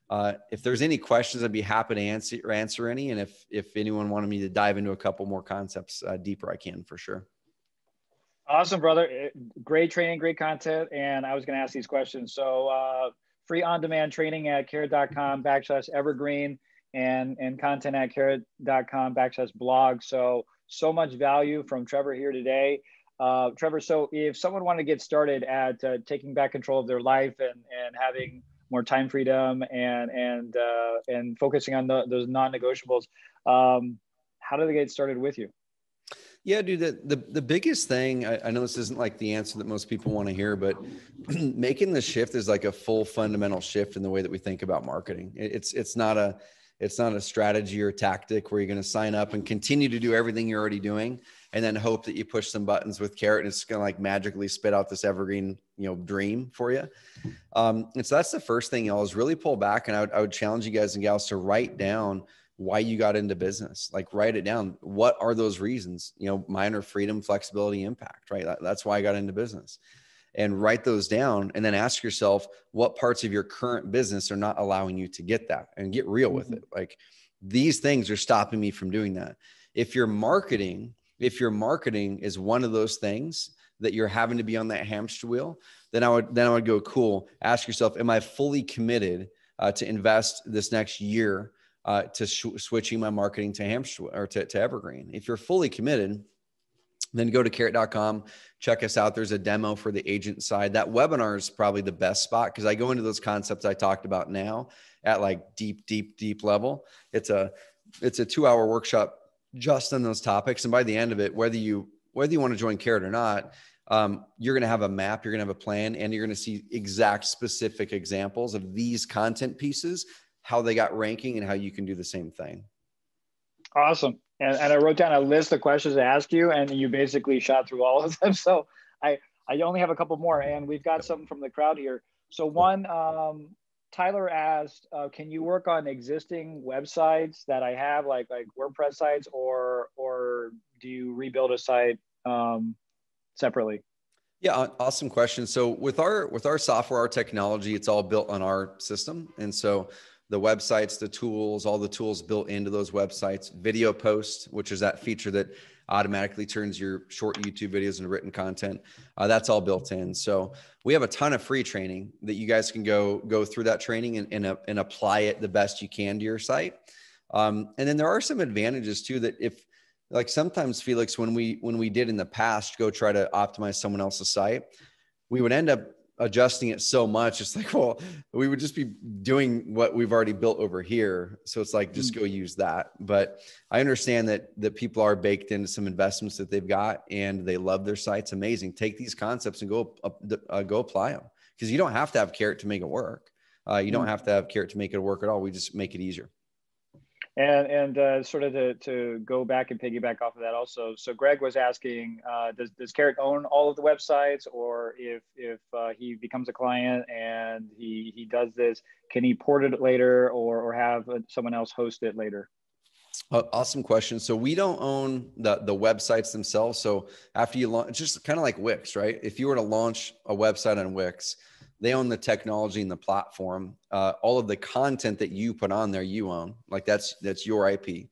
Uh, if there's any questions, I'd be happy to answer, answer any. And if, if anyone wanted me to dive into a couple more concepts uh, deeper, I can for sure. Awesome, brother. Great training, great content. And I was going to ask these questions. So, uh, free on-demand training at carrot.com backslash evergreen and, and content at carrot.com backslash blog. So, so much value from Trevor here today. Uh, Trevor, so if someone wanted to get started at uh, taking back control of their life and, and having more time freedom and and uh, and focusing on the, those non-negotiables, um, how do they get started with you? Yeah, dude. The the, the biggest thing I, I know this isn't like the answer that most people want to hear, but [clears throat] making the shift is like a full fundamental shift in the way that we think about marketing. It's it's not a it's not a strategy or tactic where you're going to sign up and continue to do everything you're already doing and then hope that you push some buttons with carrot and it's going to like magically spit out this evergreen you know dream for you um, and so that's the first thing y'all is really pull back and I would, I would challenge you guys and gals to write down why you got into business like write it down. What are those reasons? You know minor freedom flexibility impact right? That, that's why i got into business. And write those down and then ask yourself what parts of your current business are not allowing you to get that and get real with mm-hmm. it like these things are stopping me from doing that. If your marketing if your marketing is one of those things that you're having to be on that hamster wheel then i would then i would go cool. Ask yourself am i fully committed uh, to invest this next year uh, to sh- switching my marketing to hamster or to, to evergreen. If you're fully committed, then go to carrot.com, check us out. There's a demo for the agent side. That webinar is probably the best spot because I go into those concepts I talked about now at like deep, deep, deep level. It's a it's a two hour workshop just on those topics. And by the end of it, whether you whether you want to join Carrot or not, um, you're going to have a map, you're going to have a plan, and you're going to see exact specific examples of these content pieces how they got ranking and how you can do the same thing. Awesome. And, and I wrote down a list of questions to ask you, and you basically shot through all of them. [laughs] So I, I only have a couple more, and we've got some from the crowd here. So one, um, Tyler asked, uh, "Can you work on existing websites that I have, like like WordPress sites, or or do you rebuild a site um, separately?" Yeah, awesome question. So with our with our software, our technology, it's all built on our system, and so the websites, the tools, all the tools built into those websites, video posts, which is that feature that automatically turns your short YouTube videos into written content. Uh, that's all built in. So we have a ton of free training that you guys can go go through that training and and, uh, and apply it the best you can to your site. Um, and then there are some advantages too that if like sometimes Felix, when we when we did in the past go try to optimize someone else's site, we would end up adjusting it so much it's like well we would just be doing what we've already built over here. So it's like just mm. go use that. But i understand that that people are baked into some investments that they've got and they love their sites. Amazing. Take these concepts and go uh, go apply them because you don't have to have carrot to make it work. Uh, you don't mm. have to have carrot to make it work at all. We just make it easier and and uh, sort of to, to go back and piggyback off of that also. So Greg was asking, uh, does does Carrot own all of the websites, or if if uh, he becomes a client and he he does this, can he port it later, or or have someone else host it later? awesome question. So we don't own the the websites themselves. So after you launch, just kind of like Wix, right? If you were to launch a website on Wix they own the technology and the platform. Uh, all of the content that you put on there, you own. Like that's that's your IP.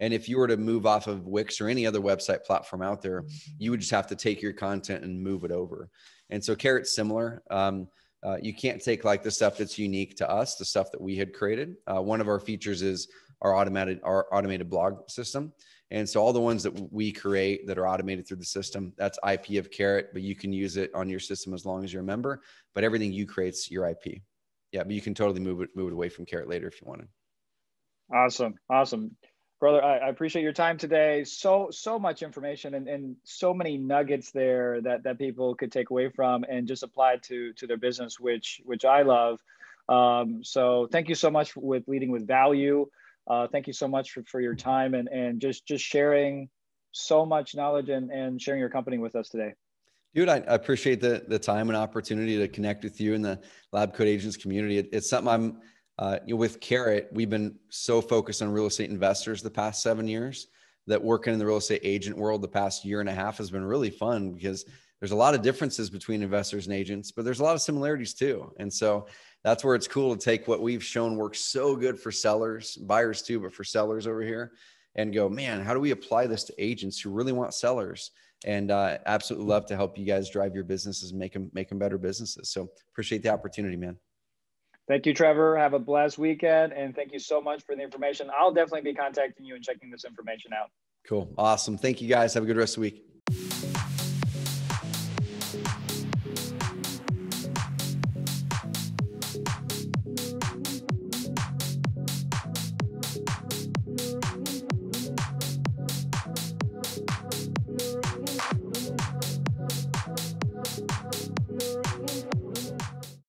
And if you were to move off of Wix or any other website platform out there, you would just have to take your content and move it over. And so Carrot's similar. Um, uh, you can't take like the stuff that's unique to us, the stuff that we had created. Uh, one of our features is our automated our automated blog system. And so all the ones that we create that are automated through the system, that's IP of Carrot, but you can use it on your system as long as you're a member. But everything you create's your IP. Yeah, but you can totally move it move it away from Carrot later if you wanted. Awesome, awesome, brother. I, I appreciate your time today. So so much information and, and so many nuggets there that that people could take away from and just apply to to their business, which which I love. Um, so thank you so much with leading with value. Uh, thank you so much for, for your time and, and just, just sharing so much knowledge and, and sharing your company with us today. Dude, I, appreciate the, the time and opportunity to connect with you and the Lab Coat Agents community. It, it's something I'm uh, you know, with Carrot. We've been so focused on real estate investors the past seven years that working in the real estate agent world the past year and a half has been really fun because there's a lot of differences between investors and agents, but there's a lot of similarities too. And so that's where it's cool to take what we've shown works so good for sellers, buyers too, but for sellers over here and go, man, how do we apply this to agents who really want sellers? And uh, absolutely love to help you guys drive your businesses and make them make them better businesses. So appreciate the opportunity, man. Thank you, Trevor. Have a blessed weekend, and thank you so much for the information. I'll definitely be contacting you and checking this information out. Cool, awesome. Thank you, guys. Have a good rest of the week.